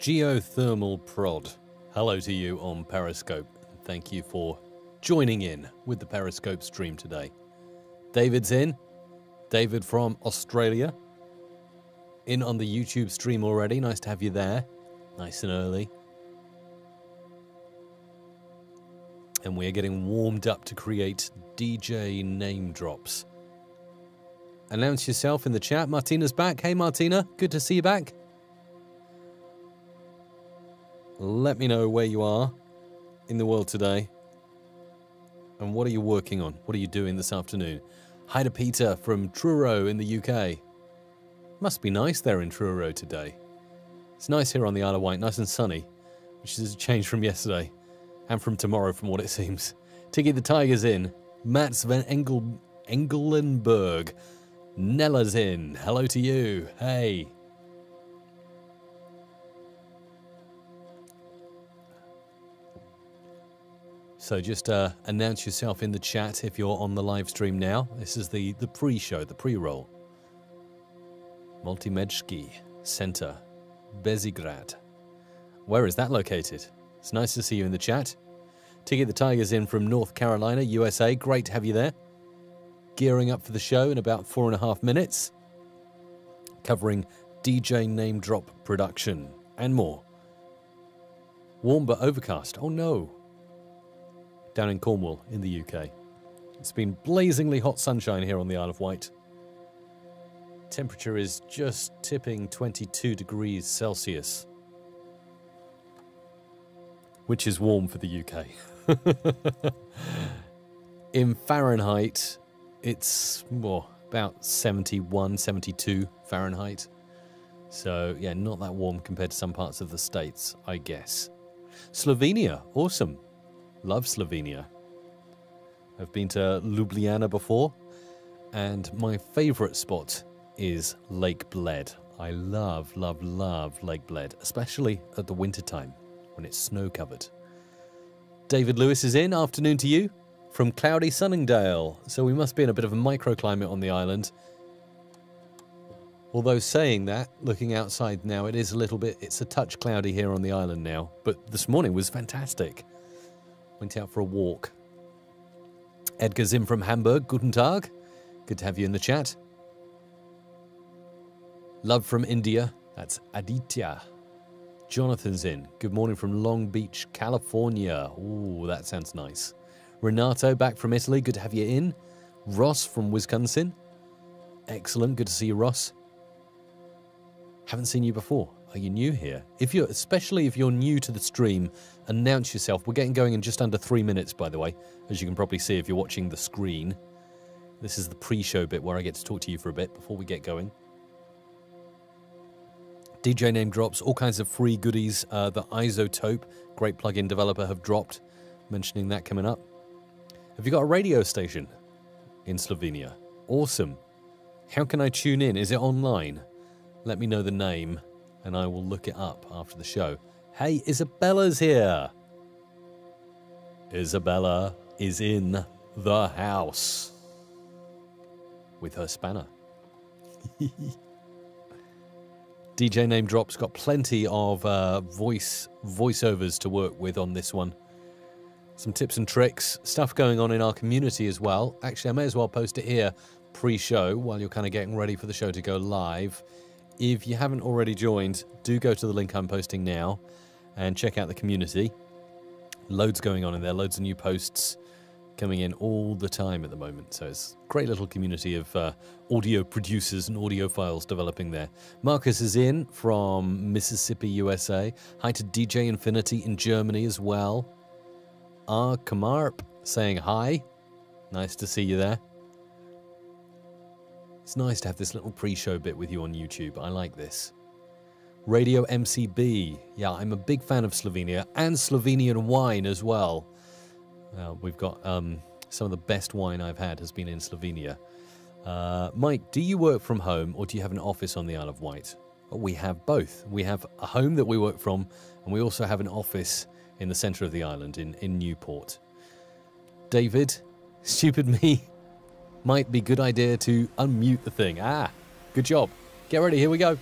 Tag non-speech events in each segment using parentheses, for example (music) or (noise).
Geothermal Prod. Hello to you on Periscope. Thank you for joining in with the Periscope stream today. David's in. David from Australia. In on the YouTube stream already. Nice to have you there. Nice and early. And we're getting warmed up to create DJ name drops. Announce yourself in the chat. Martina's back. Hey, Martina. Good to see you back. Let me know where you are in the world today. And what are you working on? What are you doing this afternoon? Hi to Peter from Truro in the UK. Must be nice there in Truro today. It's nice here on the Isle of Wight, nice and sunny, which is a change from yesterday and from tomorrow, from what it seems. (laughs) Tiggy the Tiger's in. Mats van Engel Engelenberg. Nella's in. Hello to you. Hey. So just uh, announce yourself in the chat if you're on the live stream now. This is the, the pre-show, the pre-roll. Multimedski Center, Bezigrad. Where is that located? It's nice to see you in the chat. Ticket the Tigers in from North Carolina, USA. Great to have you there. Gearing up for the show in about four and a half minutes. Covering DJ name drop production and more. Warm but overcast. Oh no, down in Cornwall in the UK. It's been blazingly hot sunshine here on the Isle of Wight. Temperature is just tipping 22 degrees Celsius, which is warm for the UK. (laughs) in Fahrenheit, it's well, about 71, 72 Fahrenheit. So, yeah, not that warm compared to some parts of the States, I guess. Slovenia, awesome. Love Slovenia. I've been to Ljubljana before, and my favorite spot is Lake Bled. I love, love, love Lake Bled, especially at the winter time when it's snow covered. David Lewis is in. Afternoon to you from cloudy Sunningdale. So we must be in a bit of a microclimate on the island. Although saying that, looking outside now, it is a little bit, it's a touch cloudy here on the island now. But this morning was fantastic. Went out for a walk. Edgar Zim from Hamburg, guten Tag. Good to have you in the chat. Love from India, that's Aditya. Jonathan's in. Good morning from Long Beach, California. Ooh, that sounds nice. Renato back from Italy, good to have you in. Ross from Wisconsin. Excellent, good to see you, Ross. Haven't seen you before. Are you new here? If you're, especially if you're new to the stream, announce yourself. We're getting going in just under three minutes, by the way, as you can probably see if you're watching the screen. This is the pre-show bit where I get to talk to you for a bit before we get going. DJ name drops, all kinds of free goodies. Uh, the iZotope, great plugin developer, have dropped. Mentioning that coming up. Have you got a radio station in Slovenia? Awesome. How can I tune in? Is it online? Let me know the name and I will look it up after the show. Hey, Isabella's here. Isabella is in the house with her spanner. (laughs) DJ Name Drop's got plenty of uh, voice voiceovers to work with on this one. Some tips and tricks, stuff going on in our community as well. Actually, I may as well post it here pre-show while you're kind of getting ready for the show to go live. If you haven't already joined, do go to the link I'm posting now and check out the community. Loads going on in there, loads of new posts coming in all the time at the moment. So it's a great little community of uh, audio producers and audiophiles developing there. Marcus is in from Mississippi, USA. Hi to DJ Infinity in Germany as well. R. Kamarp saying hi. Nice to see you there. It's nice to have this little pre-show bit with you on YouTube. I like this. Radio MCB. Yeah, I'm a big fan of Slovenia and Slovenian wine as well. Uh, we've got um, some of the best wine I've had has been in Slovenia. Uh, Mike, do you work from home or do you have an office on the Isle of Wight? Well, we have both. We have a home that we work from, and we also have an office in the centre of the island in, in Newport. David, (laughs) stupid me, might be good idea to unmute the thing. Ah, good job. Get ready, here we go.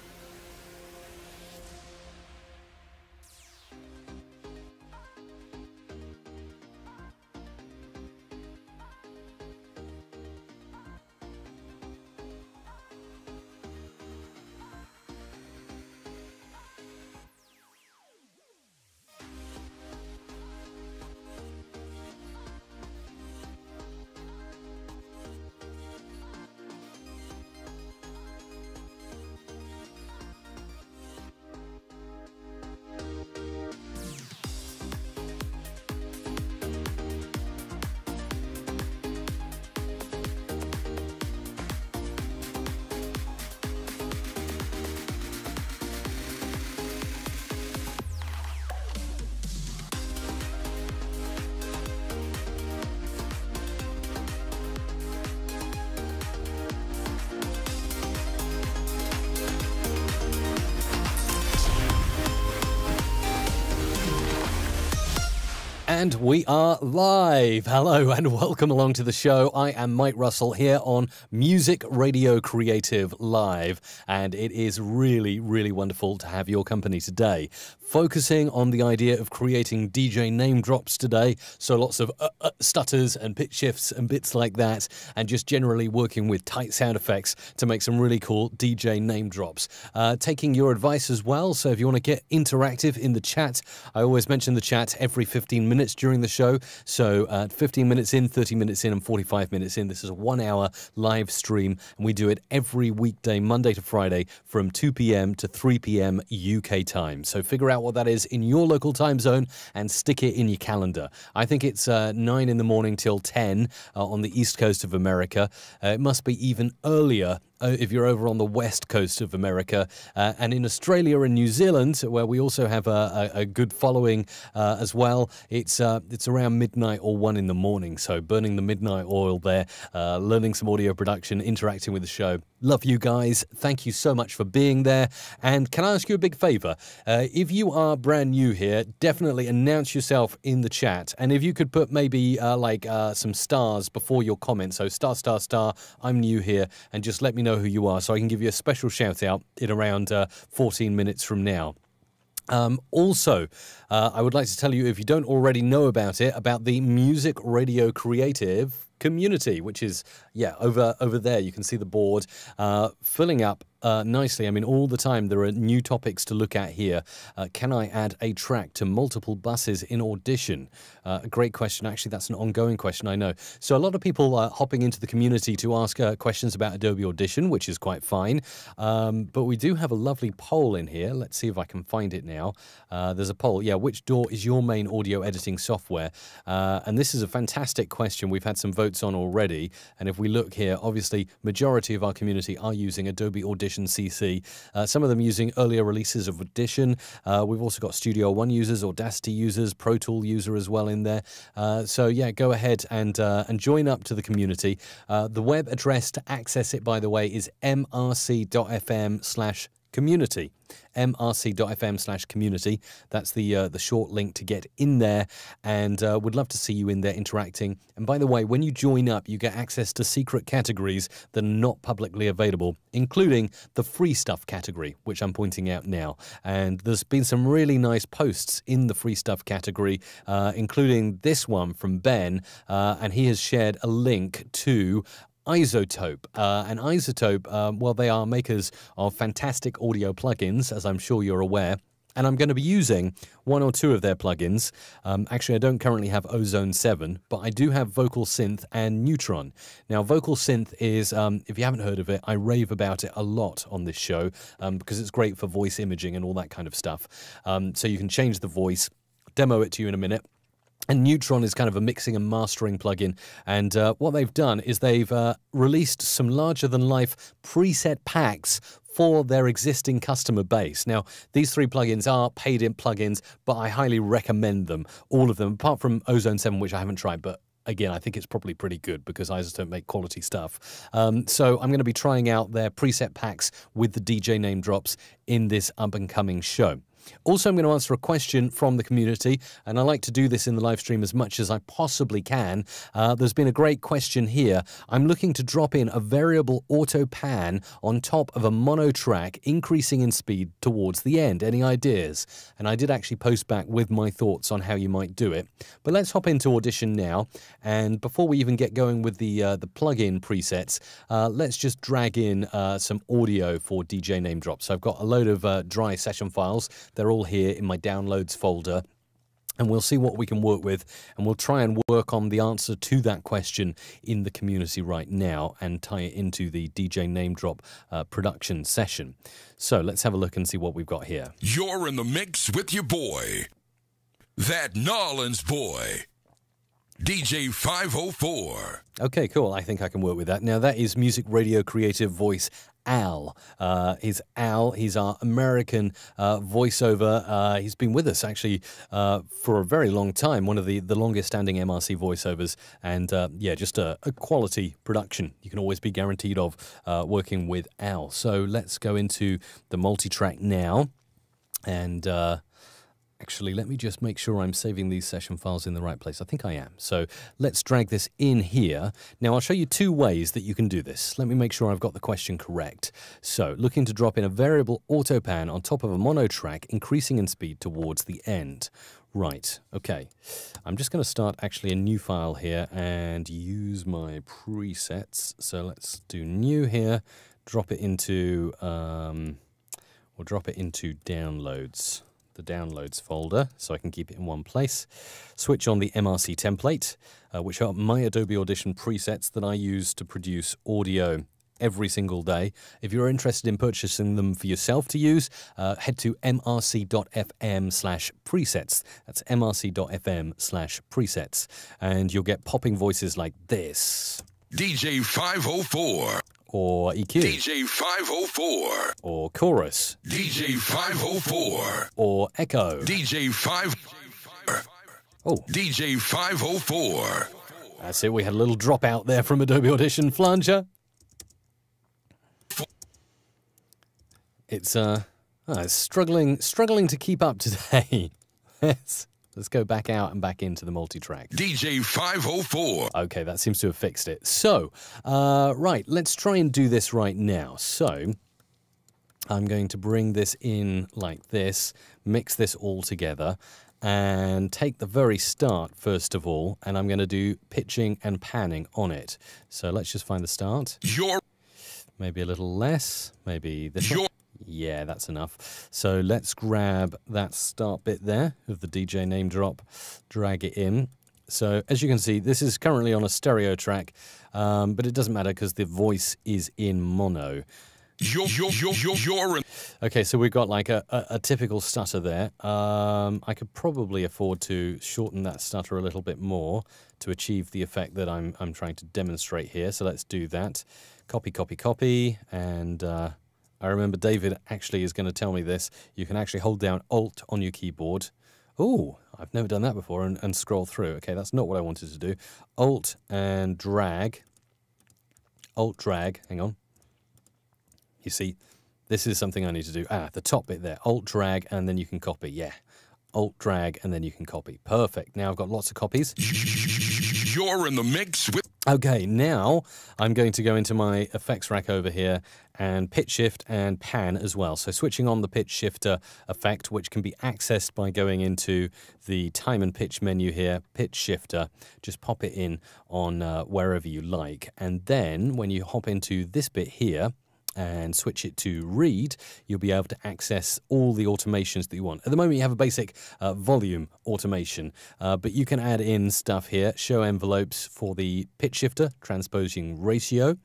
And we are live. Hello and welcome along to the show. I am Mike Russell here on Music Radio Creative Live, and it is really, really wonderful to have your company today focusing on the idea of creating DJ name drops today. So lots of uh, uh, stutters and pitch shifts and bits like that, and just generally working with tight sound effects to make some really cool DJ name drops. Uh, taking your advice as well. So if you want to get interactive in the chat, I always mention the chat every 15 minutes during the show. So uh, 15 minutes in, 30 minutes in, and 45 minutes in. This is a one hour live stream, and we do it every weekday, Monday to Friday, from 2 p.m. to 3 p.m. UK time. So figure out out what that is in your local time zone and stick it in your calendar. I think it's uh, 9 in the morning till 10 uh, on the east coast of America. Uh, it must be even earlier uh, if you're over on the west coast of America. Uh, and in Australia and New Zealand, where we also have a, a, a good following uh, as well, it's uh, it's around midnight or one in the morning. So burning the midnight oil there, uh, learning some audio production, interacting with the show. Love you guys. Thank you so much for being there. And can I ask you a big favor? Uh, if you are brand new here, definitely announce yourself in the chat. And if you could put maybe like some stars before your comment, so star, star, star, I'm new here, and just let me know know who you are, so I can give you a special shout out in around uh, 14 minutes from now. Um, also, uh, I would like to tell you, if you don't already know about it, about the Music Radio Creative community, which is yeah over over there. You can see the board uh, filling up uh, nicely. I mean, all the time there are new topics to look at here. Uh, can I add a track to multiple buses in Audition? Uh, a great question. Actually, that's an ongoing question, I know. So, a lot of people are hopping into the community to ask uh, questions about Adobe Audition, which is quite fine. Um, but we do have a lovely poll in here. Let's see if I can find it now. Uh, there's a poll. Yeah, which DAW is your main audio editing software? Uh, and this is a fantastic question. We've had some votes on already. And if we look here, obviously, majority of our community are using Adobe Audition Audition CC. Uh, some of them using earlier releases of Audition. Uh, we've also got Studio One users, Audacity users, Pro Tool user as well in there. Uh, so yeah, go ahead and uh, and join up to the community. Uh, the web address to access it, by the way, is mrc.fm slash community mrc.fm slash community. That's the uh, the short link to get in there, and uh, would love to see you in there interacting. And by the way, when you join up, you get access to secret categories that are not publicly available, including the free stuff category, which I'm pointing out now. And there's been some really nice posts in the free stuff category, uh, including this one from Ben, uh, and he has shared a link to iZotope. Uh, and iZotope, um, well, they are makers of fantastic audio plugins, as I'm sure you're aware. And I'm going to be using one or two of their plugins. Um, actually, I don't currently have Ozone 7, but I do have Vocal Synth and Neutron. Now, Vocal Synth is, um, if you haven't heard of it, I rave about it a lot on this show um, because it's great for voice imaging and all that kind of stuff. Um, so you can change the voice, demo it to you in a minute. And Neutron is kind of a mixing and mastering plugin. And uh, what they've done is they've uh, released some larger than life preset packs for their existing customer base. Now, these three plugins are paid in plugins, but I highly recommend them, all of them, apart from Ozone 7, which I haven't tried, but again, I think it's probably pretty good because I just don't make quality stuff. Um, so I'm going to be trying out their preset packs with the DJ name drops in this up and coming show. Also, I'm going to answer a question from the community, and I like to do this in the live stream as much as I possibly can. Uh, there's been a great question here. I'm looking to drop in a variable auto pan on top of a mono track, increasing in speed towards the end. Any ideas? And I did actually post back with my thoughts on how you might do it. But let's hop into Audition now. And before we even get going with the uh, the plugin presets, uh, let's just drag in uh, some audio for DJ name drops. So I've got a load of uh, dry session files they're all here in my downloads folder and we'll see what we can work with and we'll try and work on the answer to that question in the community right now and tie it into the DJ name drop uh, production session. So let's have a look and see what we've got here. You're in the mix with your boy, that Nolans boy. DJ 504. Okay, cool. I think I can work with that. Now, that is Music Radio Creative Voice Al. Uh, Al. He's our American uh, voiceover. Uh, he's been with us actually uh, for a very long time, one of the, the longest standing MRC voiceovers. And uh, yeah, just a, a, quality production you can always be guaranteed of uh, working with Al. So let's go into the multi track now. And Actually, let me just make sure I'm saving these session files in the right place. I think I am. So let's drag this in here. Now, I'll show you two ways that you can do this. Let me make sure I've got the question correct. So, looking to drop in a variable auto pan on top of a mono track, increasing in speed towards the end. Right, okay. I'm just going to start actually a new file here and use my presets. So let's do new here, drop it into, um, we'll drop it into downloads the downloads folder so I can keep it in one place. Switch on the MRC template, uh, which are my Adobe Audition presets that I use to produce audio every single day. If you're interested in purchasing them for yourself to use, uh, head to mrc.fm slash presets. That's mrc.fm slash presets. And you'll get popping voices like this. DJ 504 or EQ, DJ 504 or chorus, DJ 504 or echo, DJ 5 Oh, DJ 504 that's it. We had a little drop out there from Adobe Audition. Flanger. It's uh, oh, it's struggling, struggling to keep up today. (laughs) let's let's go back out and back into the multi-track. DJ 504 Okay, that seems to have fixed it. So, uh, right, let's try and do this right now. So, I'm going to bring this in like this, mix this all together, and take the very start first of all, and I'm going to do pitching and panning on it. So let's just find the start. Your Maybe a little less, maybe this. Your Yeah, that's enough. So let's grab that start bit there of the DJ name drop, drag it in. So as you can see, this is currently on a stereo track, um, but it doesn't matter because the voice is in mono. your your your your your Okay, so we've got like a, a, a typical stutter there. Um, I could probably afford to shorten that stutter a little bit more to achieve the effect that I'm, I'm trying to demonstrate here. So let's do that. Copy, copy, copy. And uh, I remember David actually is going to tell me this. You can actually hold down Alt on your keyboard. Oh, I've never done that before and, and scroll through. Okay, that's not what I wanted to do. Alt and drag. Alt drag, hang on. You see, this is something I need to do. Ah, the top bit there. Alt drag and then you can copy. Yeah. Alt drag and then you can copy. Perfect. Now I've got lots of copies. (laughs) you're in the mix with Okay, now I'm going to go into my effects rack over here and pitch shift and pan as well. So switching on the pitch shifter effect, which can be accessed by going into the time and pitch menu here, pitch shifter, just pop it in on uh, wherever you like. And then when you hop into this bit here, and switch it to read, you'll be able to access all the automations that you want. At the moment, you have a basic uh, volume automation, uh, but you can add in stuff here, show envelopes for the pitch shifter, transposing ratio,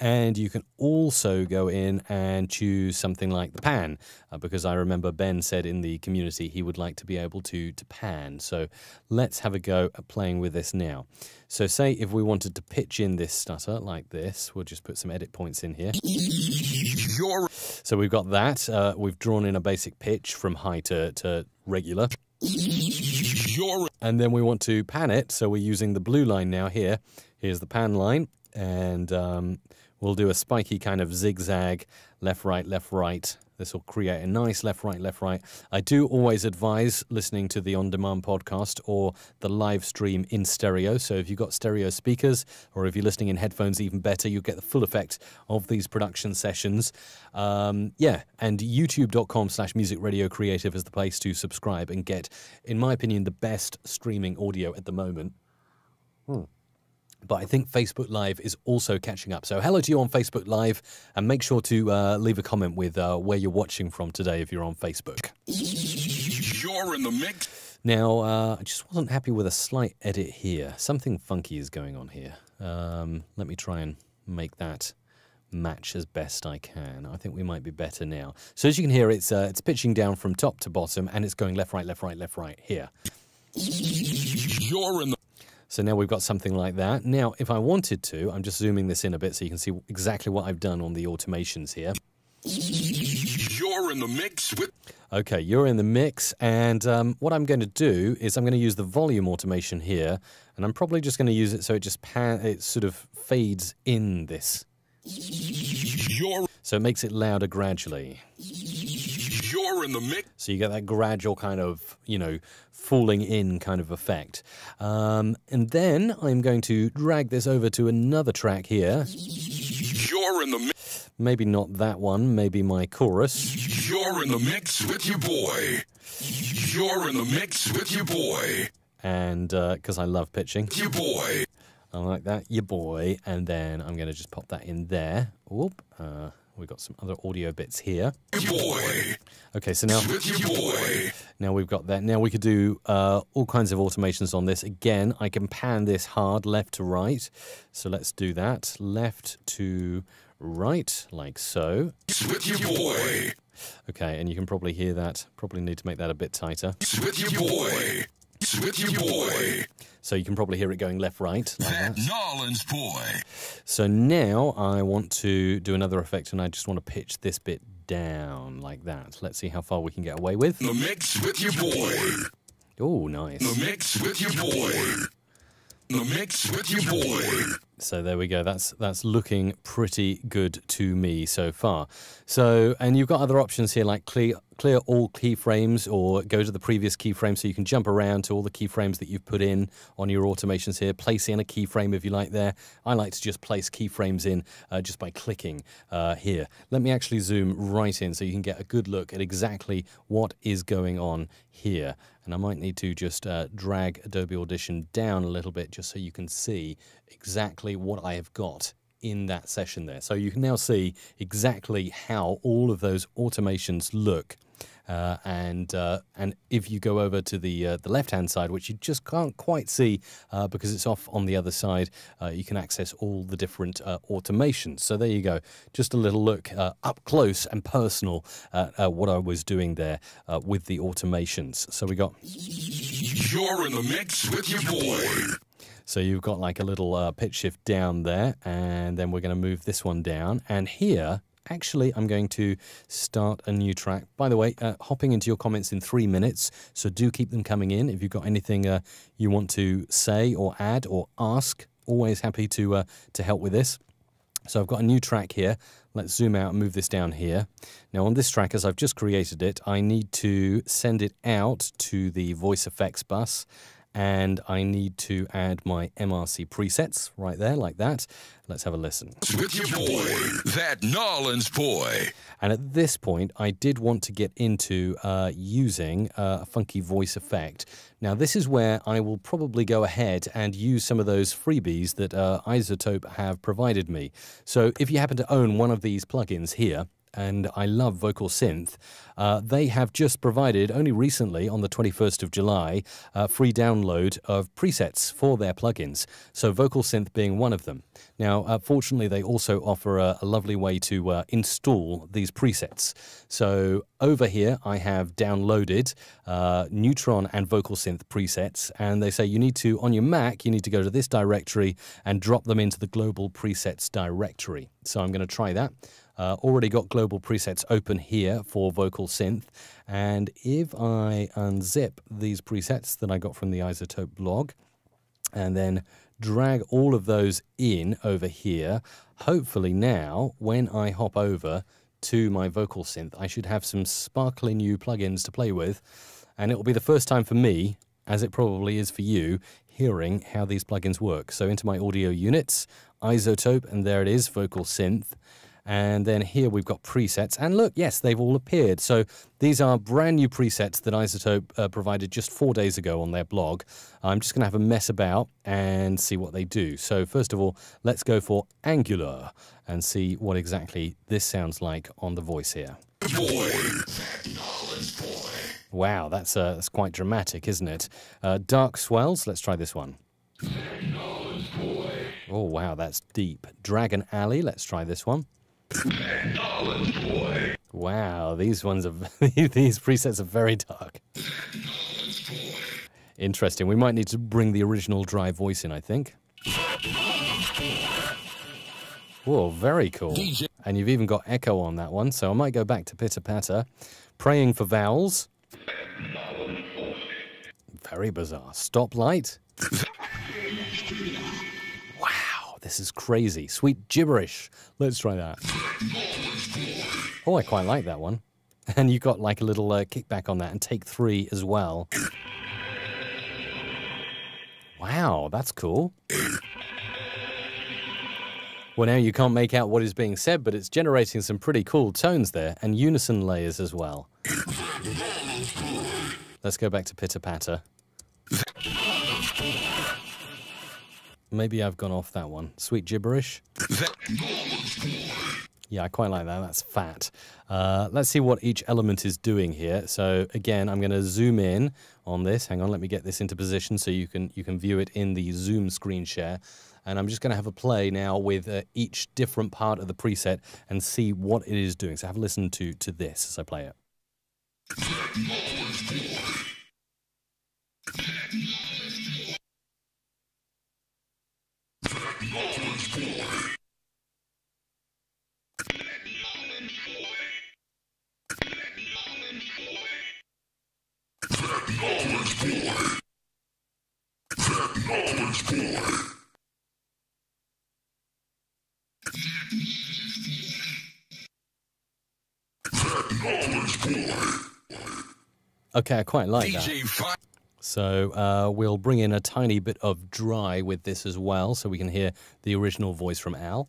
and you can also go in and choose something like the pan, uh, because I remember Ben said in the community he would like to be able to, to pan. So let's have a go at playing with this now. So say if we wanted to pitch in this stutter like this, we'll just put some edit points in here. your So we've got that. Uh, we've drawn in a basic pitch from high to, to regular. your And then we want to pan it. So we're using the blue line now here. Here's the pan line. And um, we'll do a spiky kind of zigzag, left, right, left, right. This will create a nice left, right, left, right. I do always advise listening to the on demand podcast or the live stream in stereo. So if you've got stereo speakers or if you're listening in headphones, even better, you'll get the full effect of these production sessions. Um, yeah, and youtube.com slash music radio creative is the place to subscribe and get, in my opinion, the best streaming audio at the moment. But I think Facebook Live is also catching up. So hello to you on Facebook Live, and make sure to uh, leave a comment with uh, where you're watching from today if you're on Facebook. you're in the mix Now, uh, I just wasn't happy with a slight edit here. Something funky is going on here. Um, let me try and make that match as best I can. I think we might be better now. So as you can hear, it's uh, it's pitching down from top to bottom, and it's going left, right, left, right, left, right here. you're in the So now we've got something like that. Now, if I wanted to, I'm just zooming this in a bit so you can see exactly what I've done on the automations here. you're in the mix with Okay, you're in the mix, and um, what I'm going to do is I'm going to use the volume automation here, and I'm probably just going to use it so it just pan, it sort of fades in this, you're so it makes it louder gradually. You're in the mix. So you get that gradual kind of, you know, falling in kind of effect. Um, and then I'm going to drag this over to another track here. You're in the mix. Maybe not that one, maybe my chorus. You're in the mix with your boy. You're in the mix with your boy. And because I love pitching, Your boy. I like that, your boy. And then I'm going to just pop that in there. Whoop. Uh, we've got some other audio bits here. Okay, so now boy. Now we've got that. Now we could do uh, all kinds of automations on this. Again, I can pan this hard left to right. So let's do that. Left to right, like so. Boy. Okay, and you can probably hear that. Probably need to make that a bit tighter. With your boy. With your boy. So you can probably hear it going left, right, like (laughs) That that. Nolan's boy. So now I want to do another effect and I just want to pitch this bit down like that. Let's see how far we can get away with. The mix with your boy. Oh, nice. The mix with your boy. The mix with your boy. So there we go. That's that's looking pretty good to me so far. So and you've got other options here like clear clear all keyframes or go to the previous keyframe so you can jump around to all the keyframes that you've put in on your automations here. Place in a keyframe if you like there. I like to just place keyframes in uh, just by clicking uh, here. Let me actually zoom right in so you can get a good look at exactly what is going on here. And I might need to just uh, drag Adobe Audition down a little bit just so you can see exactly what I have got in that session there. So you can now see exactly how all of those automations look. Uh, and uh, and if you go over to the uh, the left hand side, which you just can't quite see uh, because it's off on the other side, uh, you can access all the different uh, automations. So there you go, just a little look uh, up close and personal at uh, what I was doing there uh, with the automations. So we got You're in the mix with your boy. So you've got like a little uh, pitch shift down there, and then we're going to move this one down. And here, actually, I'm going to start a new track. By the way, uh, hopping into your comments in three minutes, so do keep them coming in. If you've got anything uh, you want to say or add or ask, always happy to uh, to help with this. So I've got a new track here. Let's zoom out and move this down here. Now on this track, as I've just created it, I need to send it out to the voice effects bus and I need to add my MRC presets right there like that. Let's have a listen. With your boy. That Nolan's boy. And at this point, I did want to get into uh, using uh, a funky voice effect. Now, this is where I will probably go ahead and use some of those freebies that uh, iZotope have provided me. So, if you happen to own one of these plugins here, and I love Vocal Synth. Uh, they have just provided, only recently on the 21st of July, uh, free download of presets for their plugins. So Vocal Synth being one of them. Now, uh, fortunately, they also offer a, a lovely way to uh, install these presets. So over here, I have downloaded uh, Neutron and Vocal Synth presets, and they say you need to, on your Mac, you need to go to this directory and drop them into the global presets directory. So I'm going to try that. Uh, already got global presets open here for vocal synth. And if I unzip these presets that I got from the iZotope blog and then drag all of those in over here, hopefully now when I hop over to my vocal synth, I should have some sparkly new plugins to play with. And it will be the first time for me, as it probably is for you, hearing how these plugins work. So into my audio units, iZotope, and there it is, vocal synth. And then here we've got presets. And look, yes, they've all appeared. So these are brand new presets that iZotope uh, provided just four days ago on their blog. I'm just going to have a mess about and see what they do. So first of all, let's go for Angular and see what exactly this sounds like on the voice here. Boy. Wow, that's, uh, that's quite dramatic, isn't it? Uh, dark swells, let's try this one. Oh, wow, that's deep. Dragon Alley, let's try this one. Wow, these ones are (laughs) these presets are very dark. Interesting. We might need to bring the original dry voice in, I think. Whoa, very cool. DJ. And you've even got echo on that one, so I might go back to pitter patter. Praying for vowels. Very bizarre. Stoplight. (laughs) This is crazy. Sweet gibberish. Let's try that. Oh, I quite like that one. (laughs) And you got like a little uh, kickback on that and take three as well. Wow, that's cool. Well, now you can't make out what is being said, but it's generating some pretty cool tones there and unison layers as well. Let's go back to pitter patter. Maybe I've gone off that one. Sweet gibberish. Yeah, I quite like that. That's fat. Uh, let's see what each element is doing here. So again, I'm going to zoom in on this. Hang on, let me get this into position so you can you can view it in the Zoom screen share. And I'm just going to have a play now with uh, each different part of the preset and see what it is doing. So have a listen to to this as I play it. Okay, I quite like that. So uh, we'll bring in a tiny bit of dry with this as well, so we can hear the original voice from Al.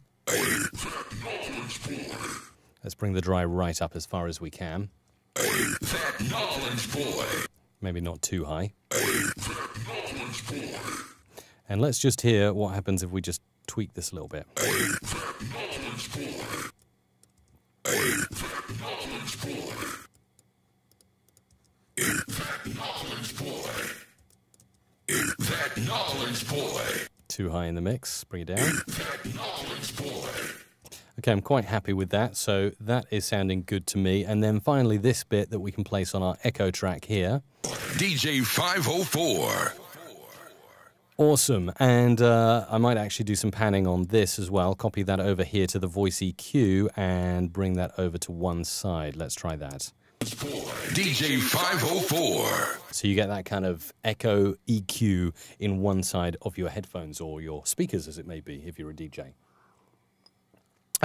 Let's bring the dry right up as far as we can. That knowledge boy. Maybe not too high. And let's just hear what happens if we just tweak this a little bit. Too high in the mix. Bring it down. Okay, I'm quite happy with that. So that is sounding good to me. And then finally, this bit that we can place on our echo track here. DJ 504. Awesome. And uh, I might actually do some panning on this as well. Copy that over here to the voice EQ and bring that over to one side. Let's try that. DJ 504. So you get that kind of echo EQ in one side of your headphones or your speakers, as it may be, if you're a DJ.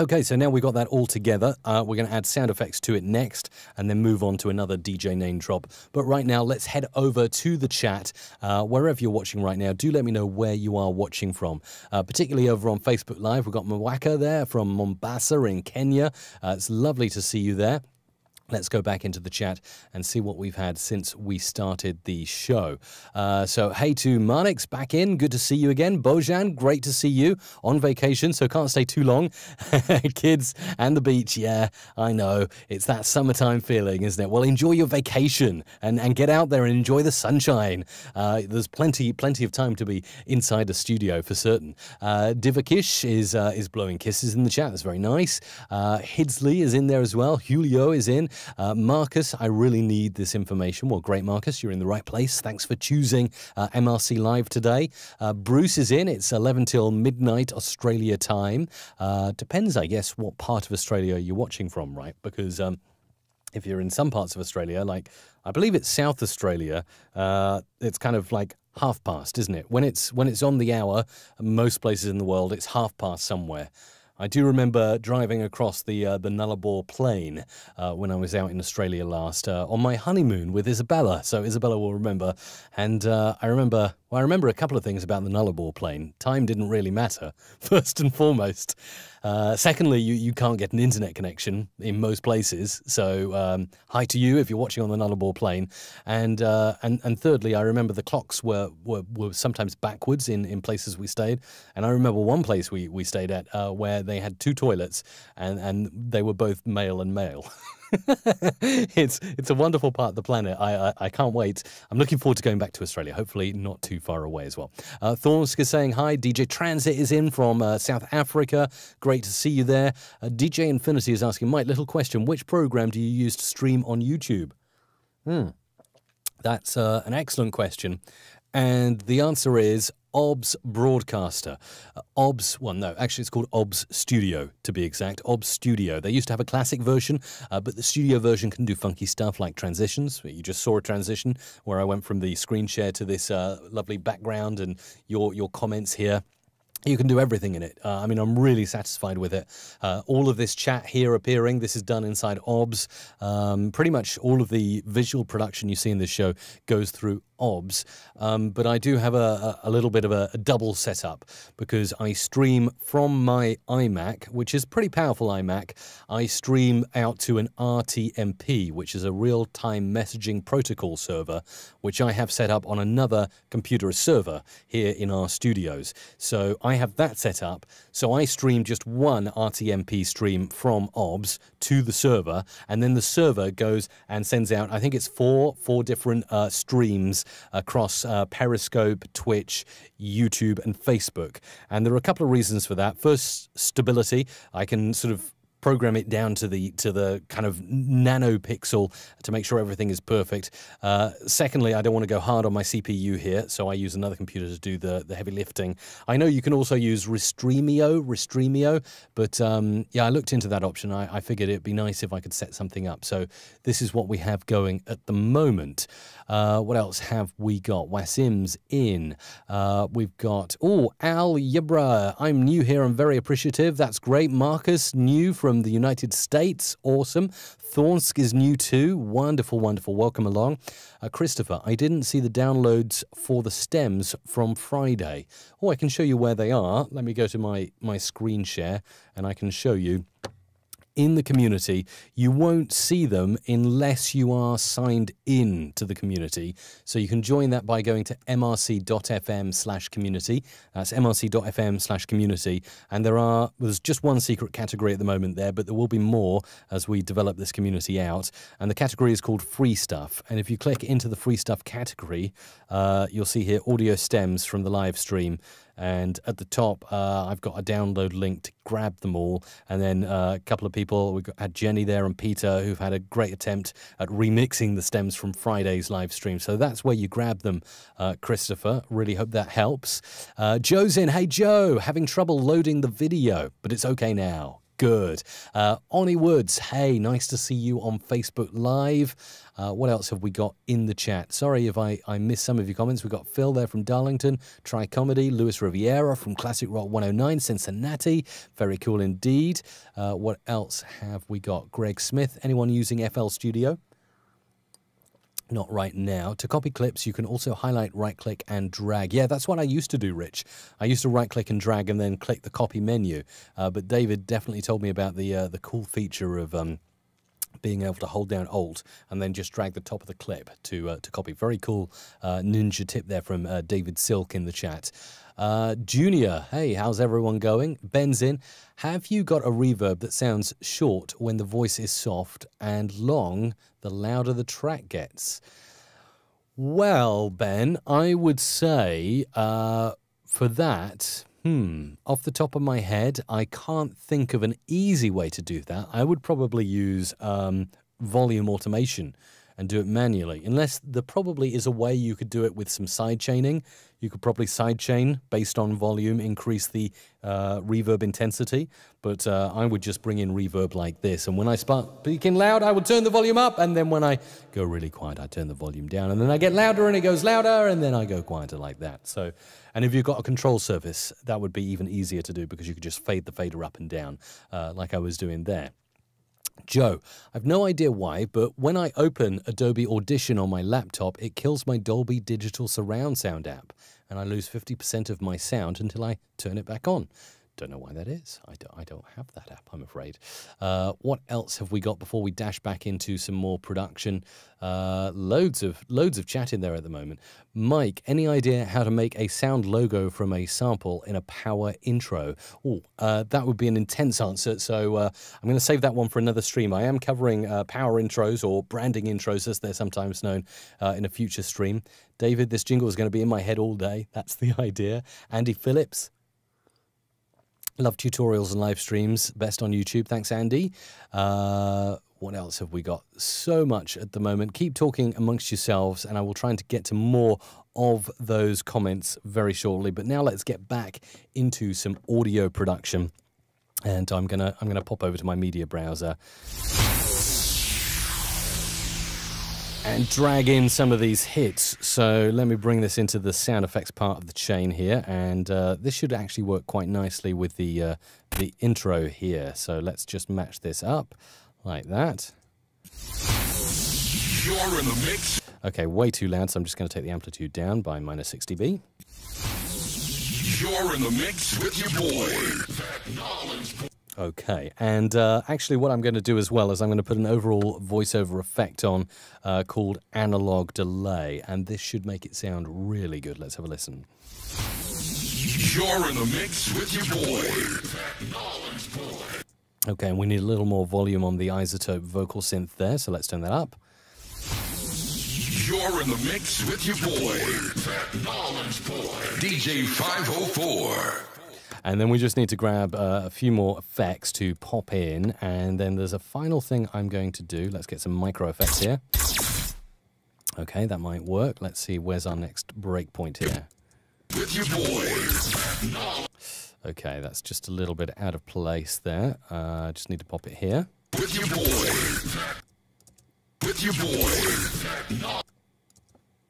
Okay, so now we've got that all together. Uh, we're going to add sound effects to it next and then move on to another DJ name drop. But right now, let's head over to the chat. Uh, wherever you're watching right now, do let me know where you are watching from. Uh, particularly over on Facebook Live, we've got Mwaka there from Mombasa in Kenya. Uh, it's lovely to see you there. Let's go back into the chat and see what we've had since we started the show. Uh, so, hey to Marnix back in. Good to see you again. Bojan, great to see you on vacation, so can't stay too long. (laughs) Kids and the beach, yeah, I know. It's that summertime feeling, isn't it? Well, enjoy your vacation and, and get out there and enjoy the sunshine. Uh, there's plenty plenty of time to be inside the studio for certain. Uh, Divakish is, uh, is blowing kisses in the chat. That's very nice. Uh, Hidsley is in there as well. Julio is in. Uh, Marcus, I really need this information. Well, great, Marcus. You're in the right place. Thanks for choosing uh, MRC Live today. Uh, Bruce is in. It's 11 till midnight Australia time. Uh, depends, I guess, what part of Australia you're watching from, right? Because. Um, if you're in some parts of Australia, like I believe it's South Australia, uh, it's kind of like half past, isn't it? When it's when it's on the hour, most places in the world, it's half past somewhere. I do remember driving across the uh, the Nullarbor Plain uh, when I was out in Australia last uh, on my honeymoon with Isabella. So Isabella will remember, and uh, I remember. Well, I remember a couple of things about the Nullarbor Plain. Time didn't really matter, (laughs) first and foremost. Uh, secondly, you, you can't get an internet connection in most places. So um, hi to you if you're watching on the Nullarbor Plain. And uh, and and thirdly, I remember the clocks were were, were sometimes backwards in, in places we stayed. And I remember one place we, we stayed at where they had two toilets and, and they were both male and male. (laughs) it's it's a wonderful part of the planet. I, I, I can't wait. I'm looking forward to going back to Australia. Hopefully, not too far away as well. Uh, Thornsk is saying hi. DJ Transit is in from uh, South Africa. Great to see you there. Uh, DJ Infinity is asking Mike. Little question: Which program do you use to stream on YouTube? Hmm. That's uh, an excellent question. And the answer is OBS Broadcaster. Uh, OBS, well, no, actually, it's called OBS Studio to be exact. OBS Studio. They used to have a classic version, uh, but the studio version can do funky stuff like transitions. You just saw a transition where I went from the screen share to this uh, lovely background and your, your comments here. You can do everything in it. Uh, I mean, I'm really satisfied with it. Uh, all of this chat here appearing, this is done inside OBS. Um, pretty much all of the visual production you see in this show goes through OBS, um, but I do have a, a little bit of a, a, double setup because I stream from my iMac, which is pretty powerful iMac. I stream out to an RTMP, which is a real time messaging protocol server, which I have set up on another computer server here in our studios. So I have that set up. So I stream just one RTMP stream from OBS to the server, and then the server goes and sends out, I think it's four, four different uh, streams across uh, Periscope, Twitch, YouTube, and Facebook. And there are a couple of reasons for that. First, stability. I can sort of program it down to the to the kind of nanopixel to make sure everything is perfect. Uh, secondly, I don't want to go hard on my CPU here, so I use another computer to do the the heavy lifting. I know you can also use Restreamio, Restreamio, but um, yeah, I looked into that option. I, I, figured it'd be nice if I could set something up. So this is what we have going at the moment. Uh, what else have we got? Wasim's in. Uh, we've got oh Al Yibra. I'm new here. I'm very appreciative. That's great. Marcus, new from from the United States. Awesome. Thornsk is new too. Wonderful, wonderful. Welcome along. Uh, Christopher, I didn't see the downloads for the stems from Friday. Oh, I can show you where they are. Let me go to my, my screen share and I can show you in the community. You won't see them unless you are signed in to the community. So you can join that by going to mrc.fm slash community. That's mrc.fm slash community. And there are, there's just one secret category at the moment there, but there will be more as we develop this community out. And the category is called free stuff. And if you click into the free stuff category, uh, you'll see here audio stems from the live stream. And at the top, uh, I've got a download link to grab them all. And then uh, a couple of people, we had Jenny there and Peter, who've had a great attempt at remixing the stems from Friday's live stream. So that's where you grab them, uh, Christopher. Really hope that helps. Uh, Joe's in. Hey, Joe, having trouble loading the video, but it's okay now. Good. Uh, Oni Woods, hey, nice to see you on Facebook Live. Uh, what else have we got in the chat? Sorry if I, I missed some of your comments. We've got Phil there from Darlington, Try Comedy, Luis Riviera from Classic Rock 109, Cincinnati. Very cool indeed. Uh, what else have we got? Greg Smith, anyone using FL Studio? Not right now. To copy clips, you can also highlight, right click, and drag. Yeah, that's what I used to do, Rich. I used to right click and drag and then click the copy menu. Uh, but David definitely told me about the uh, the cool feature of um, being able to hold down Alt and then just drag the top of the clip to uh, to copy. Very cool uh, ninja tip there from uh, David Silk in the chat. Uh, Junior, hey, how's everyone going? Ben's in. Have you got a reverb that sounds short when the voice is soft and long the louder the track gets? Well, Ben, I would say uh, for that, hmm, off the top of my head, I can't think of an easy way to do that. I would probably use um, volume automation and do it manually. Unless there probably is a way you could do it with some side chaining. You could probably sidechain based on volume, increase the uh, reverb intensity. But uh, I would just bring in reverb like this. And when I start speaking loud, I would turn the volume up. And then when I go really quiet, I turn the volume down. And then I get louder and it goes louder. And then I go quieter like that. So, and if you've got a control surface, that would be even easier to do because you could just fade the fader up and down uh, like I was doing there. Joe, I've no idea why, but when I open Adobe Audition on my laptop, it kills my Dolby Digital Surround Sound app, and I lose 50% of my sound until I turn it back on. Don't know why that is. I don't, I don't have that app, I'm afraid. Uh, what else have we got before we dash back into some more production? Uh, loads of loads of chat in there at the moment. Mike, any idea how to make a sound logo from a sample in a power intro? Oh, uh, that would be an intense answer. So uh, I'm going to save that one for another stream. I am covering uh, power intros or branding intros, as they're sometimes known, uh, in a future stream. David, this jingle is going to be in my head all day. That's the (laughs) idea. Andy Phillips, Love tutorials and live streams. Best on YouTube. Thanks, Andy. Uh, what else have we got? So much at the moment. Keep talking amongst yourselves, and I will try to get to more of those comments very shortly. But now let's get back into some audio production. And I'm gonna I'm gonna pop over to my media browser. And drag in some of these hits. So let me bring this into the sound effects part of the chain here, and uh, this should actually work quite nicely with the uh, the intro here. So let's just match this up like that. You're in the mix. Okay, way too loud, so I'm just going to take the amplitude down by minus 60 dB. You're in the mix with your boy. Okay, and uh, actually, what I'm going to do as well is I'm going to put an overall voiceover effect on uh, called analog delay, and this should make it sound really good. Let's have a listen. You're in the mix with your boy. Okay, and we need a little more volume on the iZotope vocal synth there, so let's turn that up. You're in the mix with your boy. DJ 504. And then we just need to grab uh, a few more effects to pop in. And then there's a final thing I'm going to do. Let's get some micro effects here. Okay, that might work. Let's see, where's our next breakpoint here? With your boy. Okay, that's just a little bit out of place there. I uh, just need to pop it here. With your boys. With your boy.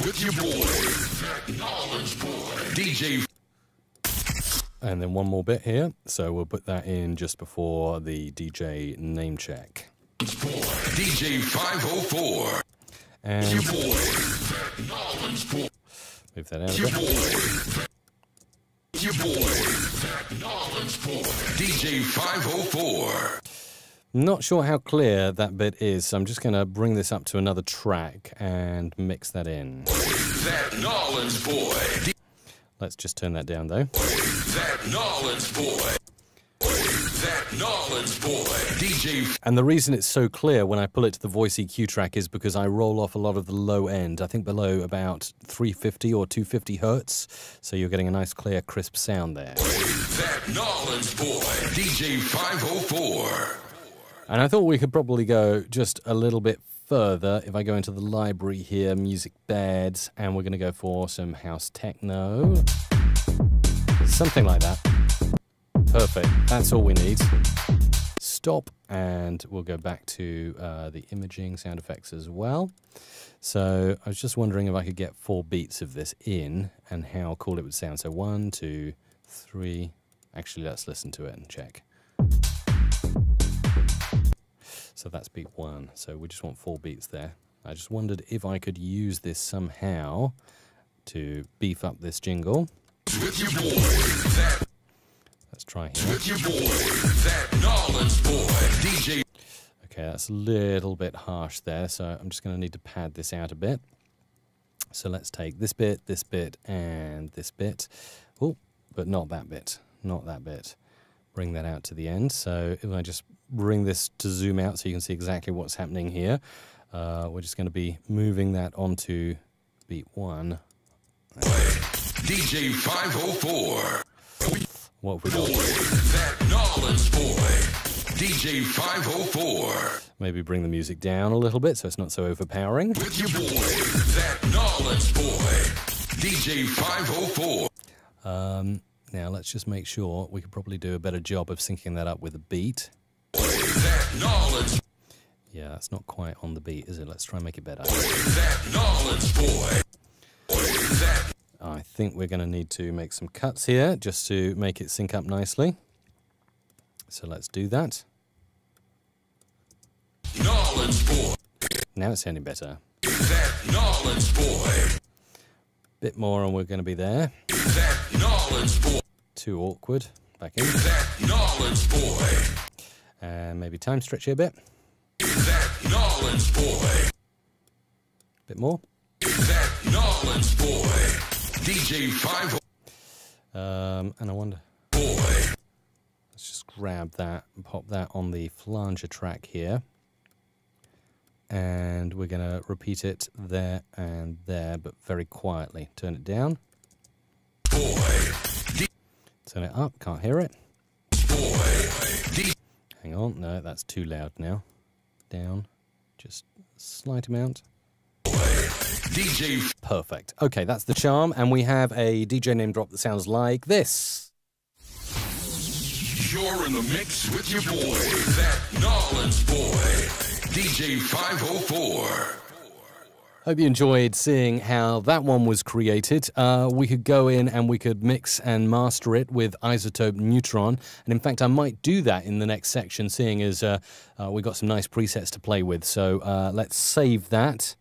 With your boys. Knowledge boy. DJ and then one more bit here. So we'll put that in just before the DJ name check. DJ 504. And move that out a Your boy. Your boy. DJ 504. Not sure how clear that bit is, so I'm just going to bring this up to another track and mix that in. That Nolans boy. Let's just turn that down though. That Nolans boy. That Nolans boy. DJ And the reason it's so clear when I pull it to the voice EQ track is because I roll off a lot of the low end, I think below about 350 or 250 hertz, so you're getting a nice clear crisp sound there. That Nolans boy. DJ 504. And I thought we could probably go just a little bit further if I go into the library here, music beds, and we're going to go for some house techno. Something like that. Perfect. That's all we need. Stop, and we'll go back to uh, the imaging sound effects as well. So I was just wondering if I could get four beats of this in and how cool it would sound. So one, two, three. Actually, let's listen to it and check. So that's beat one. So we just want four beats there. I just wondered if I could use this somehow to beef up this jingle. With your boy. That Let's try here. with your boy. That boy. DJ Okay, that's a little bit harsh there, so I'm just going to need to pad this out a bit. So let's take this bit, this bit, and this bit. Oh, but not that bit, not that bit. Bring that out to the end. So if I just bring this to zoom out so you can see exactly what's happening here, uh, we're just going to be moving that onto beat one. DJ 504. What we got? That Nolans boy. DJ 504. Maybe bring the music down a little bit so it's not so overpowering. With your boy. That Nolans boy. DJ 504. Um, now let's just make sure we could probably do a better job of syncing that up with a beat. Yeah, that's not quite on the beat, is it? Let's try and make it better. I think we're going to need to make some cuts here just to make it sync up nicely. So let's do that. Now it's sounding better. Bit more and we're going to be there. Too awkward. Back in. And maybe time stretch here a bit. That boy. Bit more. That boy. DJ 504. Um, and I wonder. Boy. Let's just grab that and pop that on the flanger track here. And we're going to repeat it there and there, but very quietly. Turn it down. Boy. Turn it up. Can't hear it. Boy. Hang on. No, that's too loud now. Down. Just a slight amount. DJ Perfect. Okay, that's the charm. And we have a DJ name drop that sounds like this. You're in the mix with your boy, that Nolans boy, DJ 504. Hope you enjoyed seeing how that one was created. Uh, we could go in and we could mix and master it with iZotope Neutron. And in fact, I might do that in the next section, seeing as uh, uh, we've got some nice presets to play with. So uh, let's save that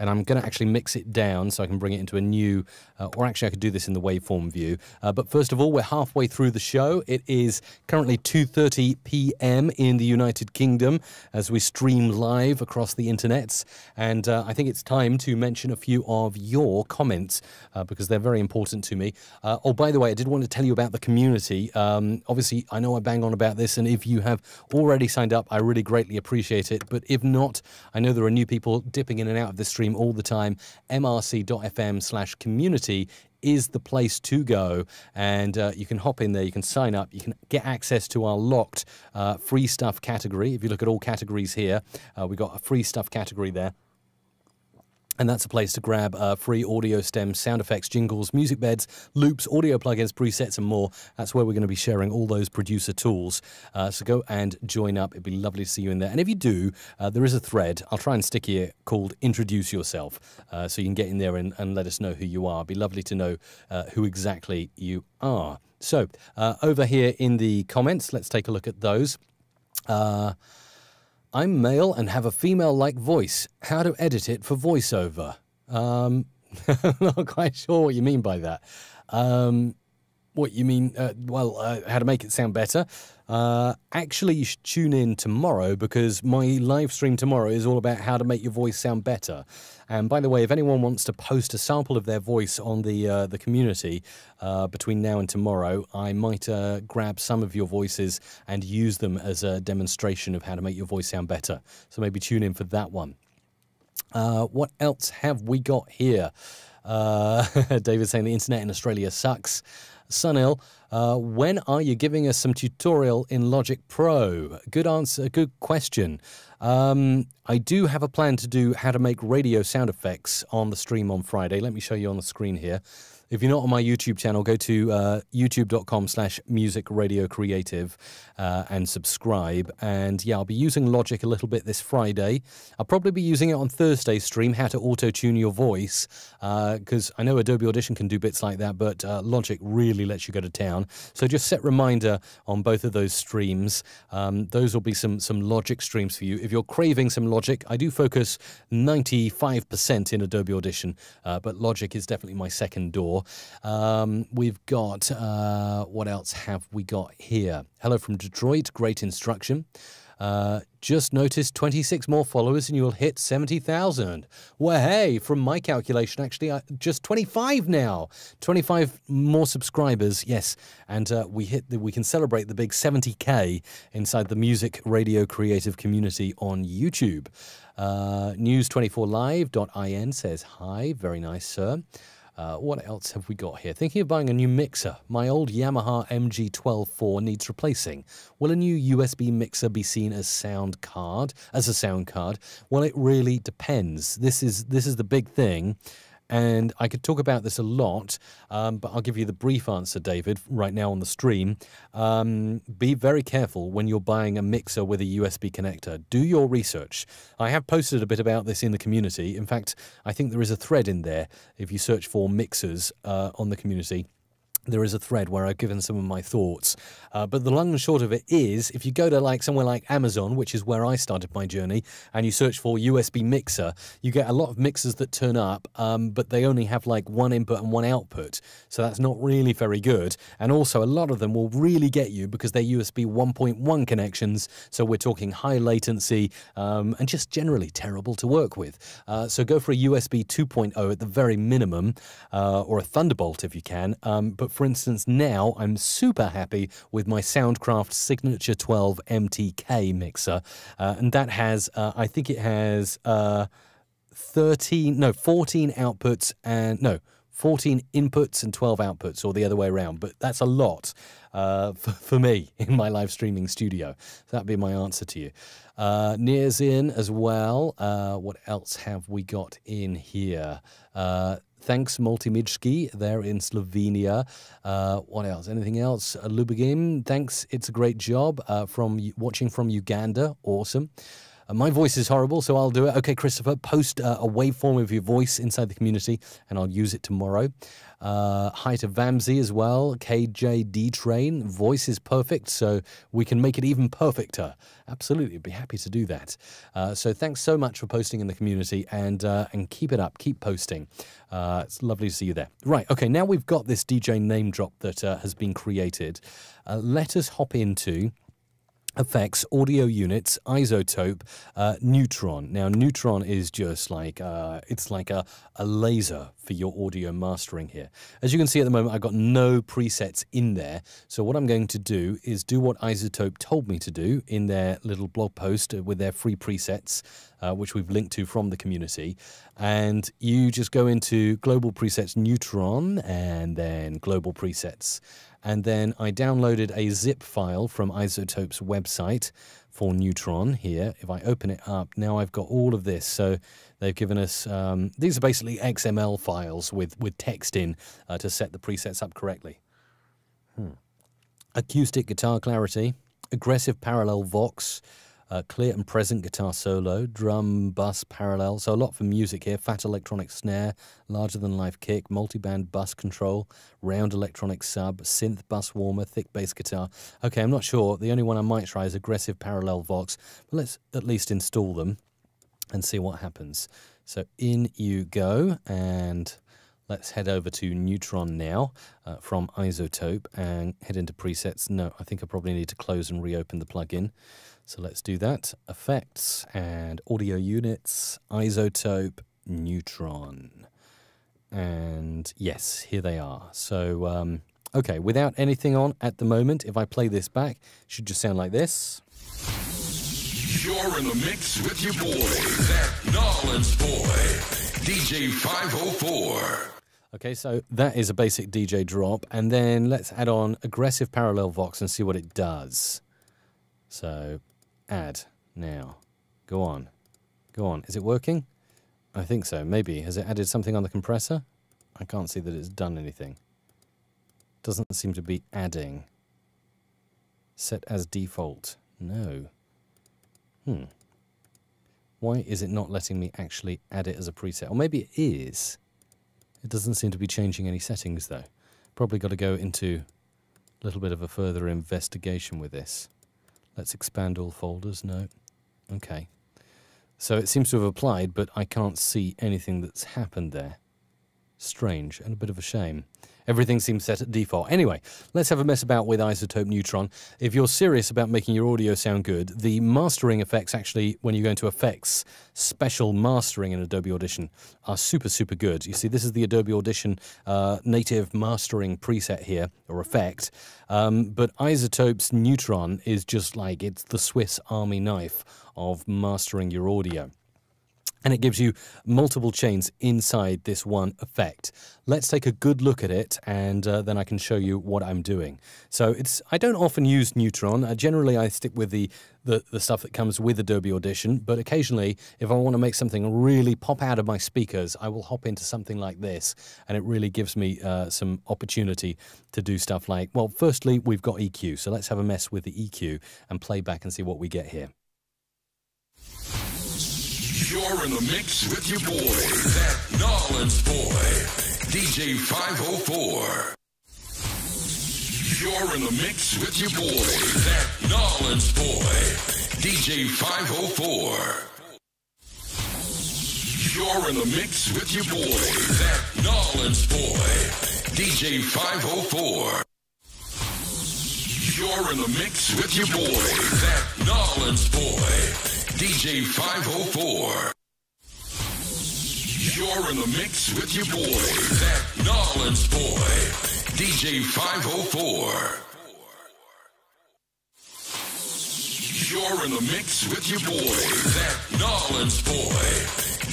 and I'm going to actually mix it down so I can bring it into a new, uh, or actually I could do this in the waveform view. Uh, but first of all, we're halfway through the show. It is currently 2.30 p.m. in the United Kingdom as we stream live across the internets. And uh, I think it's time to mention a few of your comments uh, because they're very important to me. Uh, oh, by the way, I did want to tell you about the community. Um, obviously, I know I bang on about this, and if you have already signed up, I really greatly appreciate it. But if not, I know there are new people dipping in and out of the stream all the time. mrc.fm slash community is the place to go. And uh, you can hop in there, you can sign up, you can get access to our locked uh, free stuff category. If you look at all categories here, uh, we've got a free stuff category there. And that's a place to grab uh, free audio stems, sound effects, jingles, music beds, loops, audio plugins, presets, and more. That's where we're going to be sharing all those producer tools. Uh, so go and join up. It'd be lovely to see you in there. And if you do, uh, there is a thread. I'll try and stick here called Introduce Yourself. Uh, so you can get in there and, and, let us know who you are. It'd be lovely to know uh, who exactly you are. So uh, over here in the comments, let's take a look at those. I'm male and have a female like voice. How to edit it for voiceover? Um, (laughs) I'm not quite sure what you mean by that. Um, what you mean? Uh, well, uh, how to make it sound better? Uh, actually, you should tune in tomorrow because my live stream tomorrow is all about how to make your voice sound better. And by the way, if anyone wants to post a sample of their voice on the uh, the community uh, between now and tomorrow, I might uh, grab some of your voices and use them as a demonstration of how to make your voice sound better. So maybe tune in for that one. Uh, what else have we got here? Uh, (laughs) David saying the internet in Australia sucks. Sunil, uh, when are you giving us some tutorial in Logic Pro? Good answer, good question. Um, I do have a plan to do how to make radio sound effects on the stream on Friday. Let me show you on the screen here. If you're not on my YouTube channel, go to uh, youtube.com slash music radio creative uh, and subscribe. And yeah, I'll be using Logic a little bit this Friday. I'll probably be using it on Thursday's stream, how to auto tune your voice, because uh, I know Adobe Audition can do bits like that, but uh, Logic really lets you go to town. So just set reminder on both of those streams. Um, those will be some, some Logic streams for you. If you're craving some Logic, I do focus 95% in Adobe Audition, uh, but Logic is definitely my second door. Um, we've got, uh, what else have we got here? Hello from Detroit, great instruction. Uh, just noticed 26 more followers and you'll hit 70,000. Well, hey, from my calculation, actually, uh, just 25 now. 25 more subscribers, yes. And uh, we hit the, we can celebrate the big 70k inside the music radio creative community on YouTube. Uh, News24live.in says hi. Very nice, sir. Uh, what else have we got here? Thinking of buying a new mixer. My old Yamaha MG124 needs replacing. Will a new USB mixer be seen as sound card as a sound card? Well, it really depends. This is this is the big thing. And I could talk about this a lot, um, but I'll give you the brief answer, David, right now on the stream. Um, be very careful when you're buying a mixer with a USB connector. Do your research. I have posted a bit about this in the community. In fact, I think there is a thread in there if you search for mixers uh, on the community there is a thread where I've given some of my thoughts. Uh, but the long and short of it is, if you go to like somewhere like Amazon, which is where I started my journey, and you search for USB mixer, you get a lot of mixers that turn up, um, but they only have like one input and one output. So that's not really very good. And also, a lot of them will really get you because they're USB 1.1 connections. So we're talking high latency um, and just generally terrible to work with. Uh, so go for a USB 2.0 at the very minimum, uh, or a Thunderbolt if you can. Um, but for instance, now I'm super happy with my Soundcraft Signature 12 MTK mixer, uh, and that has, uh, I think it has uh, 13, no, 14 outputs and no. 14 inputs and 12 outputs, or the other way around. But that's a lot uh, for, for, me (laughs) in my live streaming studio. So that'd be my answer to you. Uh, Near's in as well. Uh, what else have we got in here? Thanks, Multimijski, there in Slovenia. Uh, what else? Anything else? Uh, thanks. It's a great job uh, from watching from Uganda. Awesome. Uh, my voice is horrible, so I'll do it. Okay, Christopher, post uh, a waveform of your voice inside the community, and I'll use it tomorrow. Uh, hi to Vamsy as well. KJD Train, voice is perfect, so we can make it even perfecter. Absolutely, I'd be happy to do that. Uh, so thanks so much for posting in the community, and uh, and keep it up, keep posting. It's lovely to see you there. Right, okay, now we've got this DJ name drop that has been created. Let us hop into effects, audio units, iZotope uh, neutron. Now, neutron is just like uh, it's like a, a laser for your audio mastering here. As you can see at the moment, I've got no presets in there. So what I'm going to do is do what iZotope told me to do in their little blog post with their free presets, uh, which we've linked to from the community. And you just go into global presets neutron and then global presets and then I downloaded a zip file from iZotope's website for Neutron here. If I open it up, now I've got all of this. So they've given us, um, these are basically XML files with, with text in uh, to set the presets up correctly. Hmm. Acoustic guitar clarity, aggressive parallel vox, clear and present guitar solo, drum, bass, parallel. So a lot for music here. Fat electronic snare, larger than life kick, multi-band bus control, round electronic sub, synth bus warmer, thick bass guitar. Okay, I'm not sure. The only one I might try is aggressive parallel vox. But let's at least install them and see what happens. So in you go and let's head over to Neutron now uh, from iZotope and head into presets. No, I think I probably need to close and reopen the plugin. So let's do that. Effects and audio units, iZotope, neutron. And yes, here they are. So, um, okay, without anything on at the moment, if I play this back, should just sound like this. You're in the mix with your boy, that Nolans boy, DJ 504. Okay, so that is a basic DJ drop, and then let's add on aggressive parallel vox and see what it does. So add now. Go on. Go on. Is it working? I think so. Maybe. Has it added something on the compressor? I can't see that it's done anything. Doesn't seem to be adding. Set as default. No. Hmm. Why is it not letting me actually add it as a preset? Or maybe it is. It doesn't seem to be changing any settings, though. Probably got to go into a little bit of a further investigation with this. Let's expand all folders. No. Okay. So it seems to have applied, but I can't see anything that's happened there. Strange and a bit of a shame. Everything seems set at default. Anyway, let's have a mess about with iZotope Neutron. If you're serious about making your audio sound good, the mastering effects actually, when you go into effects, special mastering in Adobe Audition are super, super good. You see, this is the Adobe Audition uh, native mastering preset here, or effect. Um, but iZotope's Neutron is just like, it's the Swiss Army knife of mastering your audio and it gives you multiple chains inside this one effect. Let's take a good look at it and uh, then I can show you what I'm doing. So it's I don't often use Neutron. Uh, generally I stick with the, the, the stuff that comes with Adobe Audition, but occasionally if I want to make something really pop out of my speakers, I will hop into something like this and it really gives me uh, some opportunity to do stuff like, well, firstly, we've got EQ. So let's have a mess with the EQ and play back and see what we get here. You're in the mix with your boy, that Nolans boy, DJ 504. You're in the mix with your boy, that Nolans boy, DJ 504. You're in the mix with your boy, that Nolans boy, DJ 504. You're in the mix with your boy, that Nolans boy, DJ 504. You're in the mix with your boy, that Nolans boy, DJ 504. You're in the mix with your boy, that Nolans boy,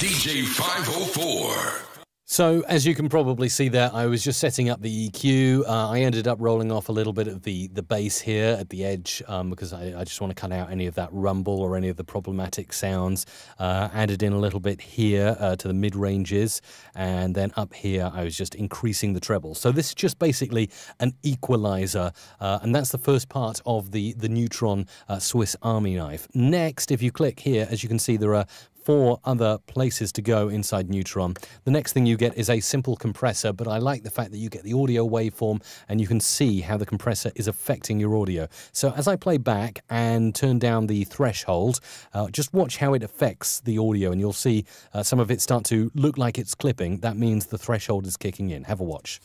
DJ 504. So, as you can probably see there, I was just setting up the EQ. Uh, I ended up rolling off a little bit of the, the bass here at the edge um, because I, I, just want to cut out any of that rumble or any of the problematic sounds. Uh, added in a little bit here uh, to the mid ranges, and then up here, I was just increasing the treble. So, this is just basically an equalizer, uh, and that's the first part of the, the Neutron uh, Swiss Army knife. Next, if you click here, as you can see, there are four other places to go inside Neutron. The next thing you get is a simple compressor, but I like the fact that you get the audio waveform and you can see how the compressor is affecting your audio. So as I play back and turn down the threshold, uh, just watch how it affects the audio and you'll see uh, some of it start to look like it's clipping. That means the threshold is kicking in. Have a watch.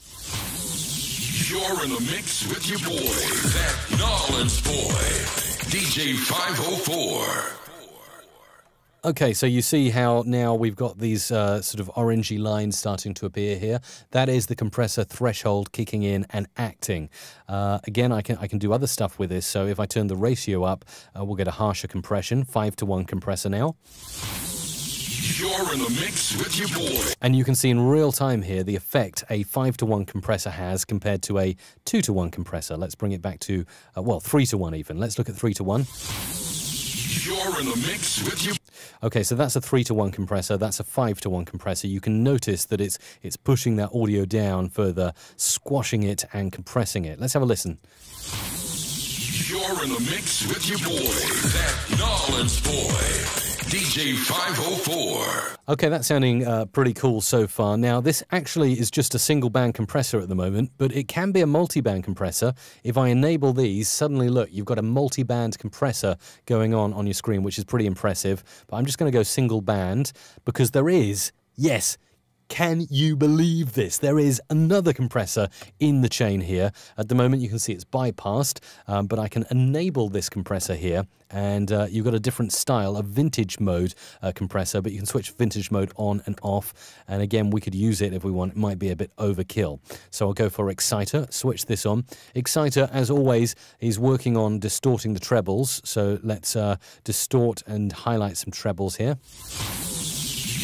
You're in the mix with your boy, that boy, DJ 504. Okay, so you see how now we've got these uh, sort of orangey lines starting to appear here. That is the compressor threshold kicking in and acting. Uh, again, I can I can do other stuff with this. So if I turn the ratio up, uh, we'll get a harsher compression, five to one compressor now. You're in the mix with your boy. And you can see in real time here the effect a 5 to 1 compressor has compared to a 2 to 1 compressor. Let's bring it back to, uh, well, 3 to 1 even. Let's look at 3 to 1. You're in the mix with your Okay, so that's a three to one compressor. That's a five to one compressor. You can notice that it's it's pushing that audio down further, squashing it and compressing it. Let's have a listen. You're in the mix with your boy, that Nolens boy. DJ 504. Okay, that's sounding uh, pretty cool so far. Now, this actually is just a single band compressor at the moment, but it can be a multi band compressor. If I enable these, suddenly look, you've got a multi band compressor going on on your screen, which is pretty impressive. But I'm just going to go single band because there is, yes, can you believe this? There is another compressor in the chain here. At the moment, you can see it's bypassed, um, but I can enable this compressor here, and uh, you've got a different style, a vintage mode uh, compressor, but you can switch vintage mode on and off. And again, we could use it if we want. It might be a bit overkill. So I'll go for Exciter, switch this on. Exciter, as always, is working on distorting the trebles. So let's uh, distort and highlight some trebles here.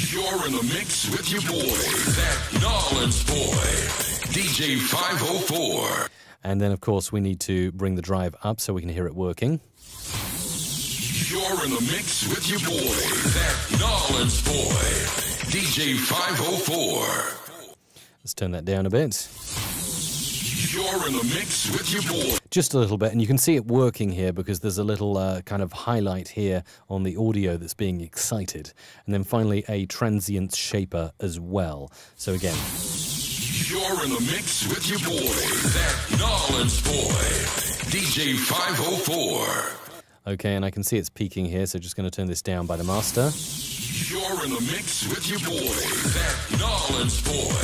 You're in the mix with your boy, that Nolens boy, DJ 504. And then, of course, we need to bring the drive up so we can hear it working. You're in the mix with your boy, that Nolens boy, DJ 504. Let's turn that down a bit. You're in the mix with your boy. Just a little bit, and you can see it working here because there's a little uh, kind of highlight here on the audio that's being excited. And then finally, a transient shaper as well. So again, You're in the mix with your boy, that Nolens boy, DJ 504. okay, and I can see it's peaking here, so just going to turn this down by the master. You're in the mix with your boy, that Nolens boy,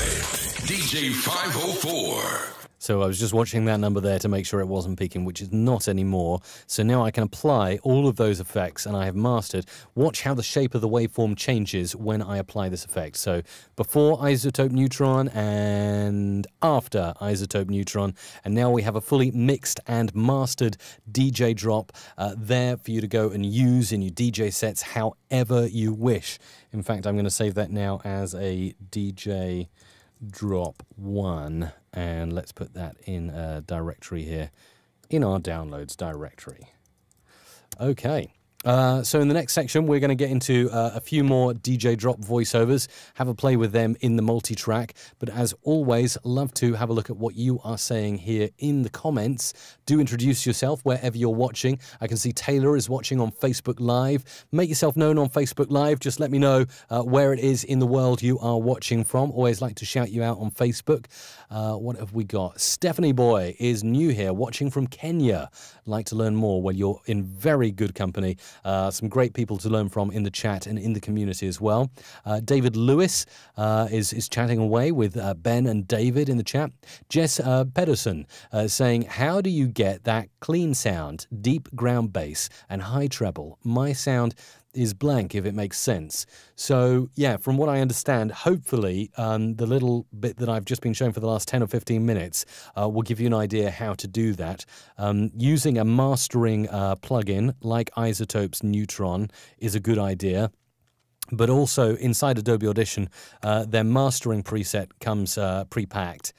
DJ 504. So I was just watching that number there to make sure it wasn't peaking, which is not anymore. So now I can apply all of those effects and I have mastered. Watch how the shape of the waveform changes when I apply this effect. So before iZotope neutron and after iZotope neutron. And now we have a fully mixed and mastered DJ drop uh, there for you to go and use in your DJ sets however you wish. In fact, I'm going to save that now as a DJ drop one and let's put that in a directory here in our downloads directory okay uh, so in the next section, we're going to get into uh, a few more DJ drop voiceovers, have a play with them in the multi-track. But as always, love to have a look at what you are saying here in the comments. Do introduce yourself wherever you're watching. I can see Taylor is watching on Facebook Live. Make yourself known on Facebook Live. Just let me know uh, where it is in the world you are watching from. Always like to shout you out on Facebook. Uh, what have we got? Stephanie Boy is new here, watching from Kenya. Like to learn more? Well, you're in very good company. Uh, some great people to learn from in the chat and in the community as well. Uh, David Lewis uh, is, is chatting away with uh, Ben and David in the chat. Jess Pedersen saying, How do you get that clean sound, deep ground bass, and high treble? My sound is blank if it makes sense. So, yeah, from what I understand, hopefully um, the little bit that I've just been showing for the last 10 or 15 minutes uh, will give you an idea how to do that. Um, using a mastering uh, plugin like iZotope's Neutron is a good idea. but also inside Adobe Audition, uh, their mastering preset comes uh, pre-packed.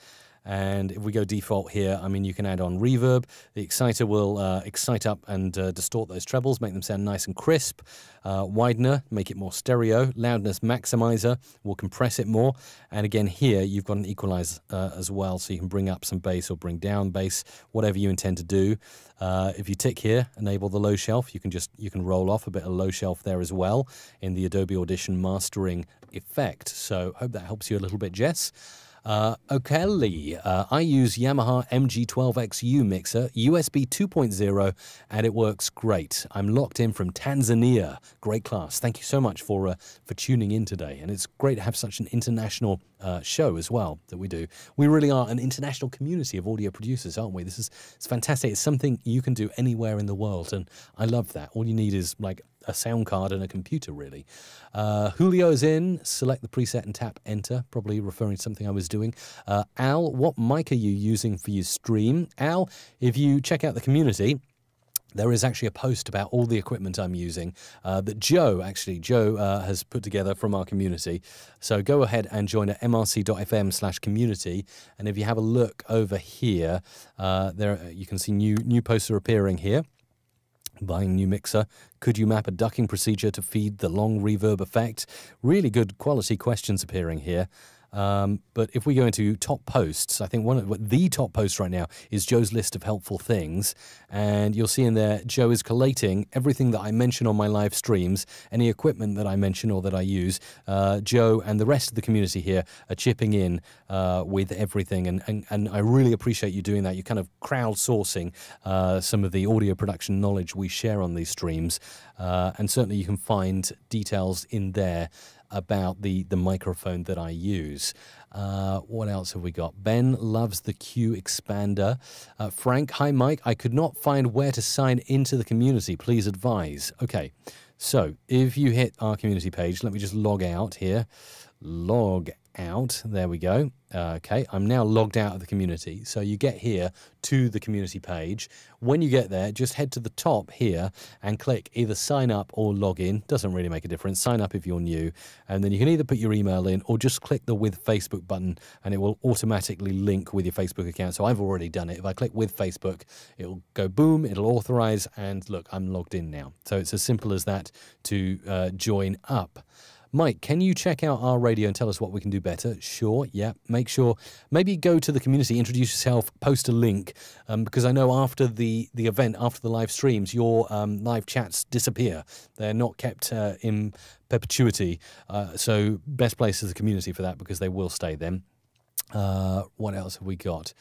And if we go default here, I mean, you can add on reverb. The exciter will uh, excite up and uh, distort those trebles, make them sound nice and crisp. Uh, widener, make it more stereo. Loudness maximizer will compress it more. And again, here you've got an equalizer uh, as well, so you can bring up some bass or bring down bass, whatever you intend to do. Uh, if you tick here, enable the low shelf, you can just you can roll off a bit of low shelf there as well in the Adobe Audition mastering effect. So hope that helps you a little bit, Jess. Uh, okay, uh, I use Yamaha MG12XU mixer, USB 2.0, and it works great. I'm locked in from Tanzania. Great class. Thank you so much for uh, for tuning in today, and it's great to have such an international uh, show as well that we do. We really are an international community of audio producers, aren't we? This is it's fantastic. It's something you can do anywhere in the world, and I love that. All you need is like a sound card and a computer, really. Uh, Julio's in. Select the preset and tap enter, probably referring to something I was doing. Uh, Al, what mic are you using for your stream? Al, if you check out the community, there is actually a post about all the equipment I'm using uh, that Joe, actually, Joe uh, has put together from our community. So go ahead and join at mrc.fm slash community. And if you have a look over here, uh, there you can see new, new posts are appearing here. Buying new mixer. Could you map a ducking procedure to feed the long reverb effect? Really good quality questions appearing here. Um, but if we go into top posts, I think one of the top post right now is Joe's list of helpful things, and you'll see in there Joe is collating everything that I mention on my live streams, any equipment that I mention or that I use. Uh, Joe and the rest of the community here are chipping in uh, with everything, and, and and I really appreciate you doing that. You're kind of crowdsourcing uh, some of the audio production knowledge we share on these streams, uh, and certainly you can find details in there about the, the microphone that I use. Uh, what else have we got? Ben loves the Q expander. Uh, Frank, hi Mike. I could not find where to sign into the community. Please advise. Okay, so if you hit our community page, let me just log out here. Log out. There we go. Uh, okay, I'm now logged out of the community. So you get here to the community page. When you get there, just head to the top here and click either sign up or log in. Doesn't really make a difference. Sign up if you're new. And then you can either put your email in or just click the with Facebook button and it will automatically link with your Facebook account. So I've already done it. If I click with Facebook, it'll go boom, it'll authorize, and look, I'm logged in now. So it's as simple as that to uh, join up. Mike, can you check out our radio and tell us what we can do better? Sure, yeah. Make sure, maybe go to the community, introduce yourself, post a link, um, because I know after the, the event, after the live streams, your um, live chats disappear. They're not kept uh, in perpetuity. Uh, so, best place is the community for that because they will stay then. Uh, what else have we got?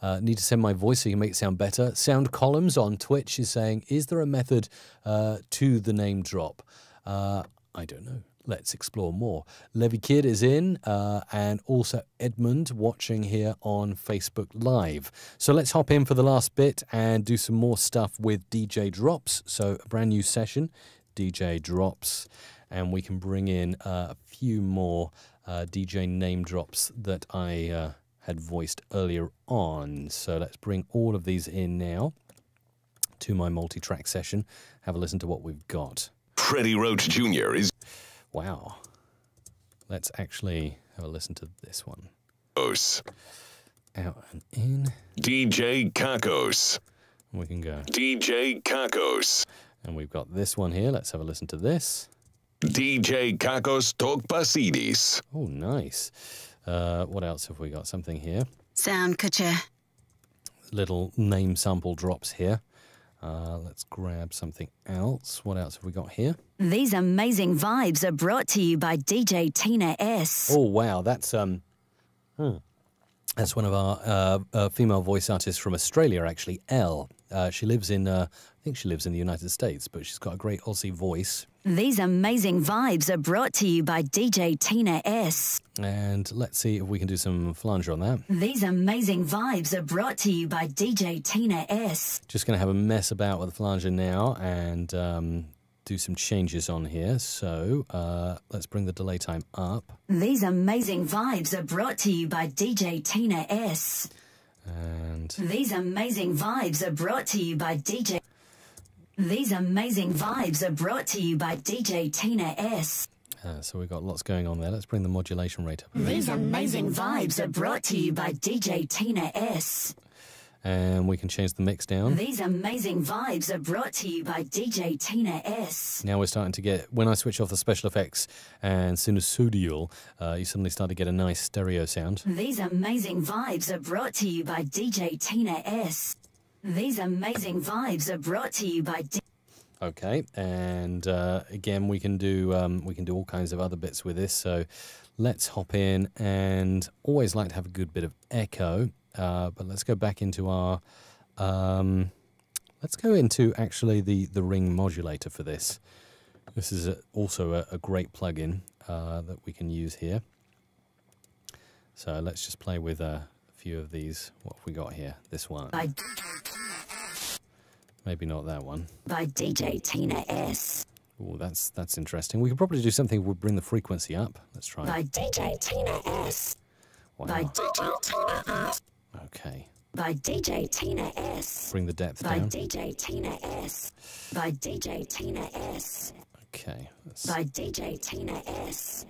Uh, need to send my voice so you can make it sound better. Sound Columns on Twitch is saying, is there a method uh, to the name drop? Uh, I don't know let's explore more. Levy Kid is in, uh, and also Edmund watching here on Facebook Live. So let's hop in for the last bit and do some more stuff with DJ Drops. So a brand new session, DJ Drops, and we can bring in uh, a few more uh, DJ name drops that I uh, had voiced earlier on. So let's bring all of these in now to my multi-track session. Have a listen to what we've got. Freddie Roach Jr. is Wow. Let's actually have a listen to this one. Os. Out and in. DJ Kakos. We can go. DJ Kakos. And we've got this one here. Let's have a listen to this. DJ Kakos Tokpasidis. Oh, nice. Uh, what else have we got? Something here. Sound Kutcher. Little name sample drops here. Uh, let's grab something else. What else have we got here? These amazing vibes are brought to you by DJ Tina S. Oh wow, that's um, hmm. that's one of our uh, uh, female voice artists from Australia, actually. Elle. Uh, she lives in, uh, I think she lives in the United States, but she's got a great Aussie voice. These amazing vibes are brought to you by DJ Tina S. And let's see if we can do some flanger on that. These amazing vibes are brought to you by DJ Tina S. Just going to have a mess about with the flanger now and um, do some changes on here. So uh, let's bring the delay time up. These amazing vibes are brought to you by DJ Tina S. And These amazing vibes are brought to you by DJ. These amazing vibes are brought to you by DJ Tina S. Uh, so we've got lots going on there. Let's bring the modulation rate up. These amazing vibes are brought to you by DJ Tina S. And we can change the mix down. These amazing vibes are brought to you by DJ Tina S. Now we're starting to get, when I switch off the special effects and sinusoidal, uh, you suddenly start to get a nice stereo sound. These amazing vibes are brought to you by DJ Tina S. These amazing vibes are brought to you by D- Okay, and uh, again we can do um, we can do all kinds of other bits with this. So let's hop in and always like to have a good bit of echo. Uh, but let's go back into our um, let's go into actually the the ring modulator for this. This is a, also a, a great plugin uh, that we can use here. So let's just play with uh, a few of these. What have we got here? This one, by maybe not that one. by DJ Tina S. Oh, that's that's interesting. We could probably do something. We'll bring the frequency up. Let's try. By DJ Tina S. Wow. By DJ Tina S. Okay. By DJ Tina S. Bring the depth By down. DJ Tina S. By DJ Tina S. Okay. That's, By DJ Tina S.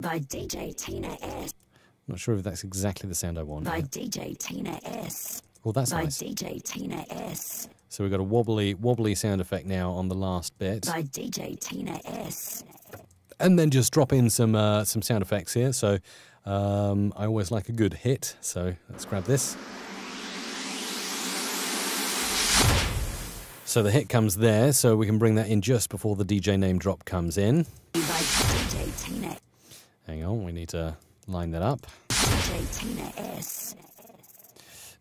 By DJ Tina S. not sure if that's exactly the sound I want. By DJ Tina S. Well, that's By nice. DJ Tina S. So we've got a wobbly wobbly sound effect now on the last bit, By DJ Tina S. and then just drop in some uh, some sound effects here. So um, I always like a good hit. So let's grab this. So the hit comes there, so we can bring that in just before the DJ name drop comes in. By DJ Tina Hang on, we need to line that up. DJ Tina S.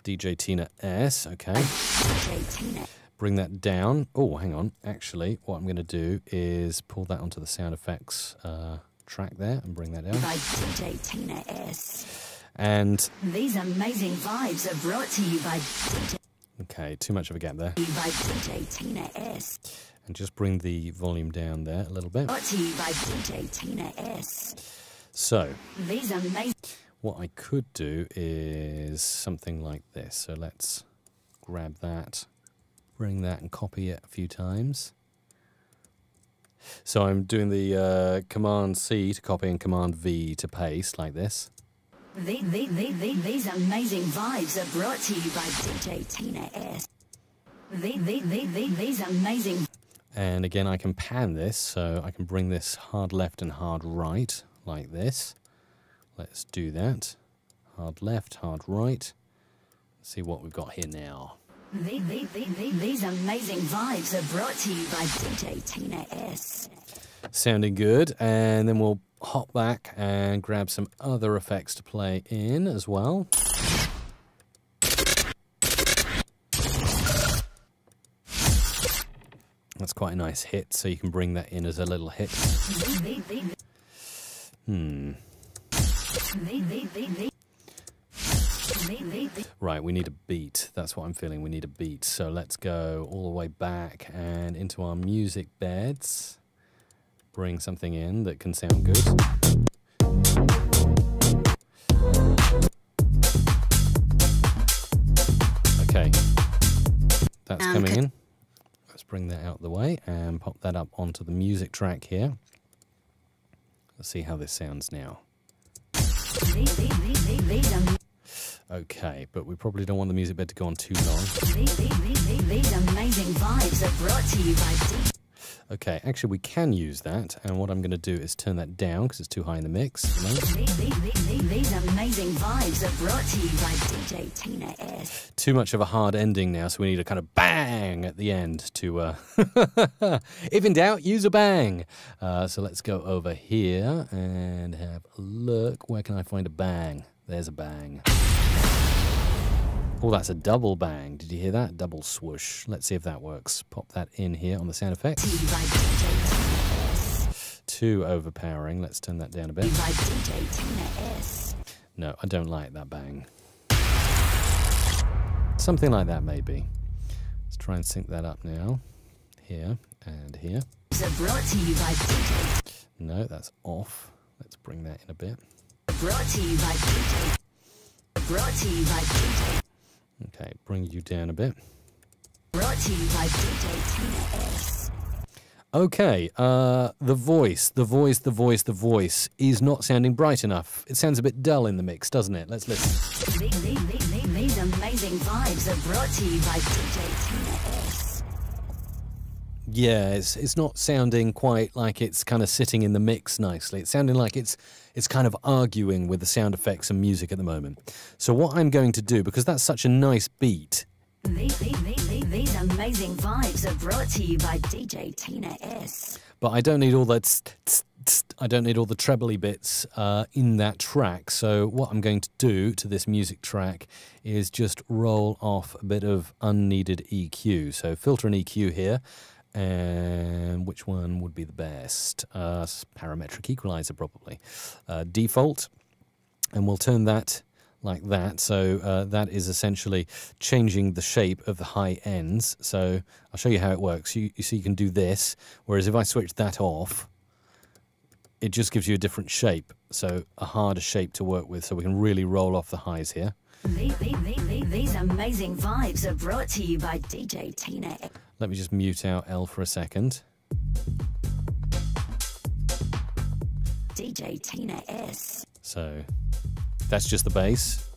DJ Tina S. Okay. DJ Tina bring that down. Oh, hang on. Actually, what I'm going to do is pull that onto the sound effects uh, track there and bring that down. by DJ Tina S. And, These amazing vibes are brought to you by DJ okay, too much of a gap there. by DJ Tina S. And just bring the volume down there a little bit. Brought to you by DJ Tina S. So, These amazing what I could do is something like this. So let's grab that, bring that and copy it a few times. So I'm doing the uh, Command C to copy and Command V to paste like this. the, the, the, the, these amazing vibes are brought to you by DJ Tina S. The, the, the, the, these amazing And again, I can pan this, so I can bring this hard left and hard right, like this. Let's do that. Hard left, hard right. see what we've got here now. the, the, the, the, these amazing vibes are brought to you by DJ Tina S. Sounding good. And then we'll hop back and grab some other effects to play in as well. That's quite a nice hit, so you can bring that in as a little hit. Hmm. Right, we need a beat. That's what I'm feeling. We need a beat. So let's go all the way back and into our music beds. Bring something in that can sound good. Okay, that's coming in. Let's bring that out of the way and pop that up onto the music track here. Let's see how this sounds now. Okay, but we probably don't want the music bed to go on too long. the, the, the, the, these amazing vibes are brought to you by Okay, actually we can use that, and what I'm going to do is turn that down because it's too high in the mix. These amazing vibes are brought to you by DJ Tina S. Too much of a hard ending now, so we need a kind of bang at the end to. Uh, (laughs) if in doubt, use a bang. Uh, so let's go over here and have a look. Where can I find a bang? There's a bang. Oh, that's a double bang. Did you hear that? Double swoosh. Let's see if that works. Pop that in here on the sound effect. To you by DJ Tina S. Too overpowering. Let's turn that down a bit. By DJ Tina S. No, I don't like that bang. Something like that, maybe. Let's try and sync that up now. Here and here. Brought to you by DJ. No, that's off. Let's bring that in a bit. Brought to you by DJ. Brought to you by DJ. Okay, bring you down a bit. Brought to you by DJ Tina S. Okay, uh, the voice, the voice, the voice, the voice is not sounding bright enough. It sounds a bit dull in the mix, doesn't it? Let's listen. The- the- the- the- These amazing vibes are brought to you by DJ Tina S. Yeah, it's it's not sounding quite like it's kind of sitting in the mix nicely. It's sounding like it's it's kind of arguing with the sound effects and music at the moment. So what I'm going to do, because that's such a nice beat, The- the- the- the- These amazing vibes are brought to you by DJ Tina S. but I don't need all that. tss, tss, tss, I don't need all the trebly bits uh, in that track. So what I'm going to do to this music track is just roll off a bit of unneeded EQ. So filter an EQ here. And which one would be the best? Uh, parametric equalizer, probably. Uh, default. And we'll turn that like that. So uh, that is essentially changing the shape of the high ends. So I'll show you how it works. You, you see, you can do this. Whereas if I switch that off, it just gives you a different shape. So a harder shape to work with. So we can really roll off the highs here. The- the- the- the- These amazing vibes are brought to you by DJ Tina. Let me just mute out Elle for a second. DJ Tina S. So that's just the bass,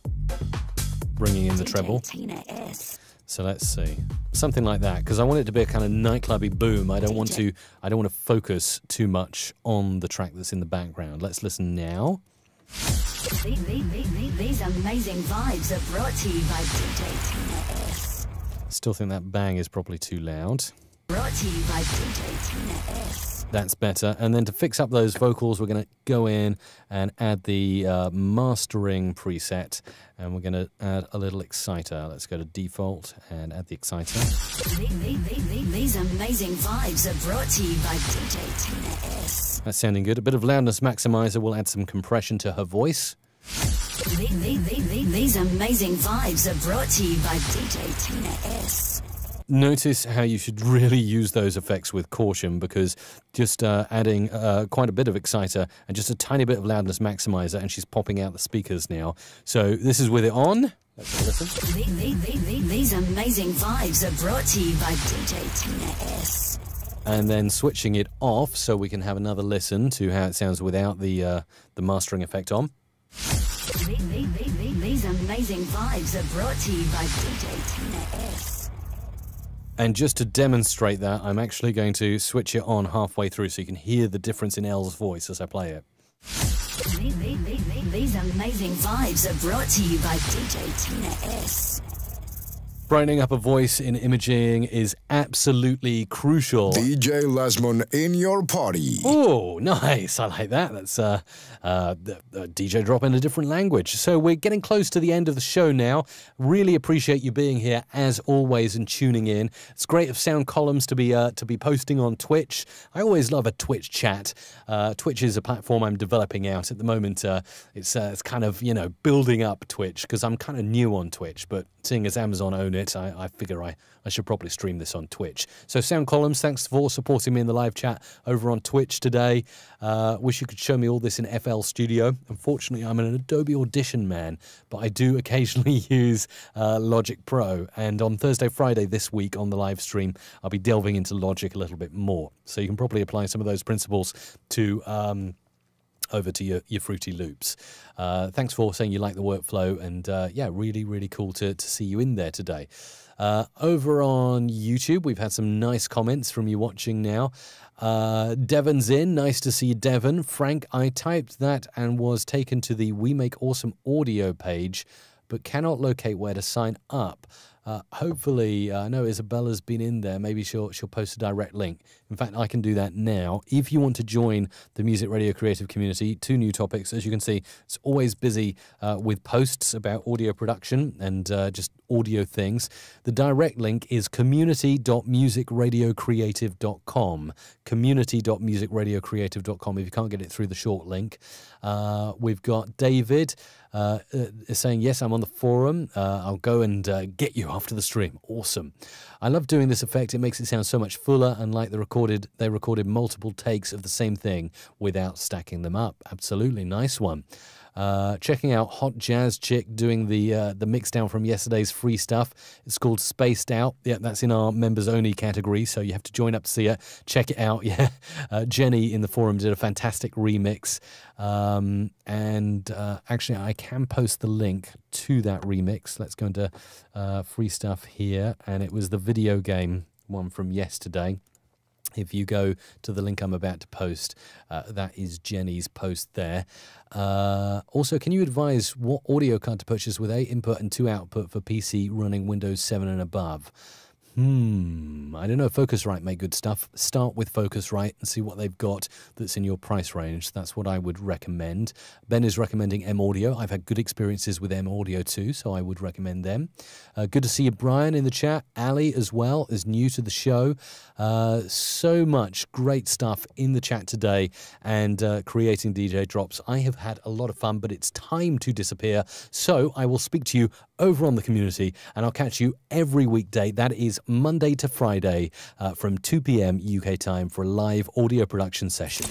bringing in the DJ treble. Tina S. So let's see something like that because I want it to be a kind of nightclubby boom. I don't want to. I don't want to focus too much on the track that's in the background. Let's listen now. The- the- the- the- These amazing vibes are brought to you by DJ Tina S. Still think that bang is probably too loud. Brought to you by DJ Tina S. That's better. And then to fix up those vocals, we're going to go in and add the uh, mastering preset, and we're going to add a little exciter. Let's go to default and add the exciter. The- the- the- the- These amazing vibes are brought to you by DJ Tina S. That's sounding good. A bit of loudness maximizer. We'll add some compression to her voice. The- the- the- the- These amazing vibes are brought to you by DJ Tina S. Notice how you should really use those effects with caution because just uh, adding uh, quite a bit of exciter and just a tiny bit of loudness maximizer, and she's popping out the speakers now. So this is with it on. These amazing vibes are brought to you by DJ Tina S. and then switching it off so we can have another listen to how it sounds without the uh, the mastering effect on. The- the- the- the- These amazing vibes are brought to you by DJ Tina S. And just to demonstrate that, I'm actually going to switch it on halfway through so you can hear the difference in Elle's voice as I play it. The- the- the- the- These amazing vibes are brought to you by DJ Tina S. Brightening up a voice in imaging is absolutely crucial. DJ Lasmon in your party. Oh, nice. I like that. That's uh, uh, the DJ drop in a different language. So we're getting close to the end of the show now. Really appreciate you being here as always and tuning in. It's great of sound columns to be uh, to be posting on Twitch. I always love a Twitch chat. Uh, Twitch is a platform I'm developing out at the moment. Uh, it's uh, it's kind of you know building up Twitch because I'm kind of new on Twitch, but seeing as Amazon own it, I, I figure I, I should probably stream this on Twitch. So, Sound Columns, thanks for supporting me in the live chat over on Twitch today. Uh, wish you could show me all this in FL Studio. Unfortunately, I'm an Adobe Audition man, but I do occasionally (laughs) use uh, Logic Pro. And on Thursday, Friday this week on the live stream, I'll be delving into Logic a little bit more. So, you can probably apply some of those principles to. Um, over to your, your Fruity Loops. Uh, thanks for saying you like the workflow, and uh, yeah, really, really cool to, to see you in there today. Uh, over on YouTube, we've had some nice comments from you watching now. Uh, Devon's in. Nice to see you, Devon. Frank, I typed that and was taken to the We Make Awesome audio page, but cannot locate where to sign up. Uh, hopefully, uh, I know Isabella's been in there. Maybe she'll she'll post a direct link. In fact, I can do that now. If you want to join the music radio creative community, two new topics. As you can see, it's always busy uh, with posts about audio production and uh, just audio things. The direct link is community.musicradiocreative.com. Community.musicradiocreative.com. If you can't get it through the short link, uh, we've got David uh, uh, saying, Yes, I'm on the forum. Uh, I'll go and uh, get you after the stream. Awesome. I love doing this effect. It makes it sound so much fuller, unlike the recorded, they recorded multiple takes of the same thing without stacking them up. Absolutely nice one. Uh, checking out Hot Jazz Chick doing the uh, the mix down from yesterday's free stuff. It's called Spaced Out. Yeah, that's in our members only category, so you have to join up to see it. Check it out. (laughs) Yeah, uh, Jenny in the forum did a fantastic remix, um, and uh, actually I can post the link to that remix. Let's go into uh, free stuff here, and it was the video game one from yesterday. If you go to the link I'm about to post, uh, that is Jenny's post there. Uh, also, can you advise what audio card to purchase with 8 input and 2 output for PC running Windows 7 and above? Hmm, I don't know. Focusrite make good stuff. Start with Focusrite and see what they've got that's in your price range. That's what I would recommend. Ben is recommending M Audio. I've had good experiences with M Audio too, so I would recommend them. Uh, good to see you, Brian, in the chat. Ali as well is new to the show. Uh, so much great stuff in the chat today and uh, creating DJ drops. I have had a lot of fun, but it's time to disappear. So I will speak to you over on the community and I'll catch you every weekday. That is Monday to Friday uh, from 2 p.m. UK time for a live audio production session.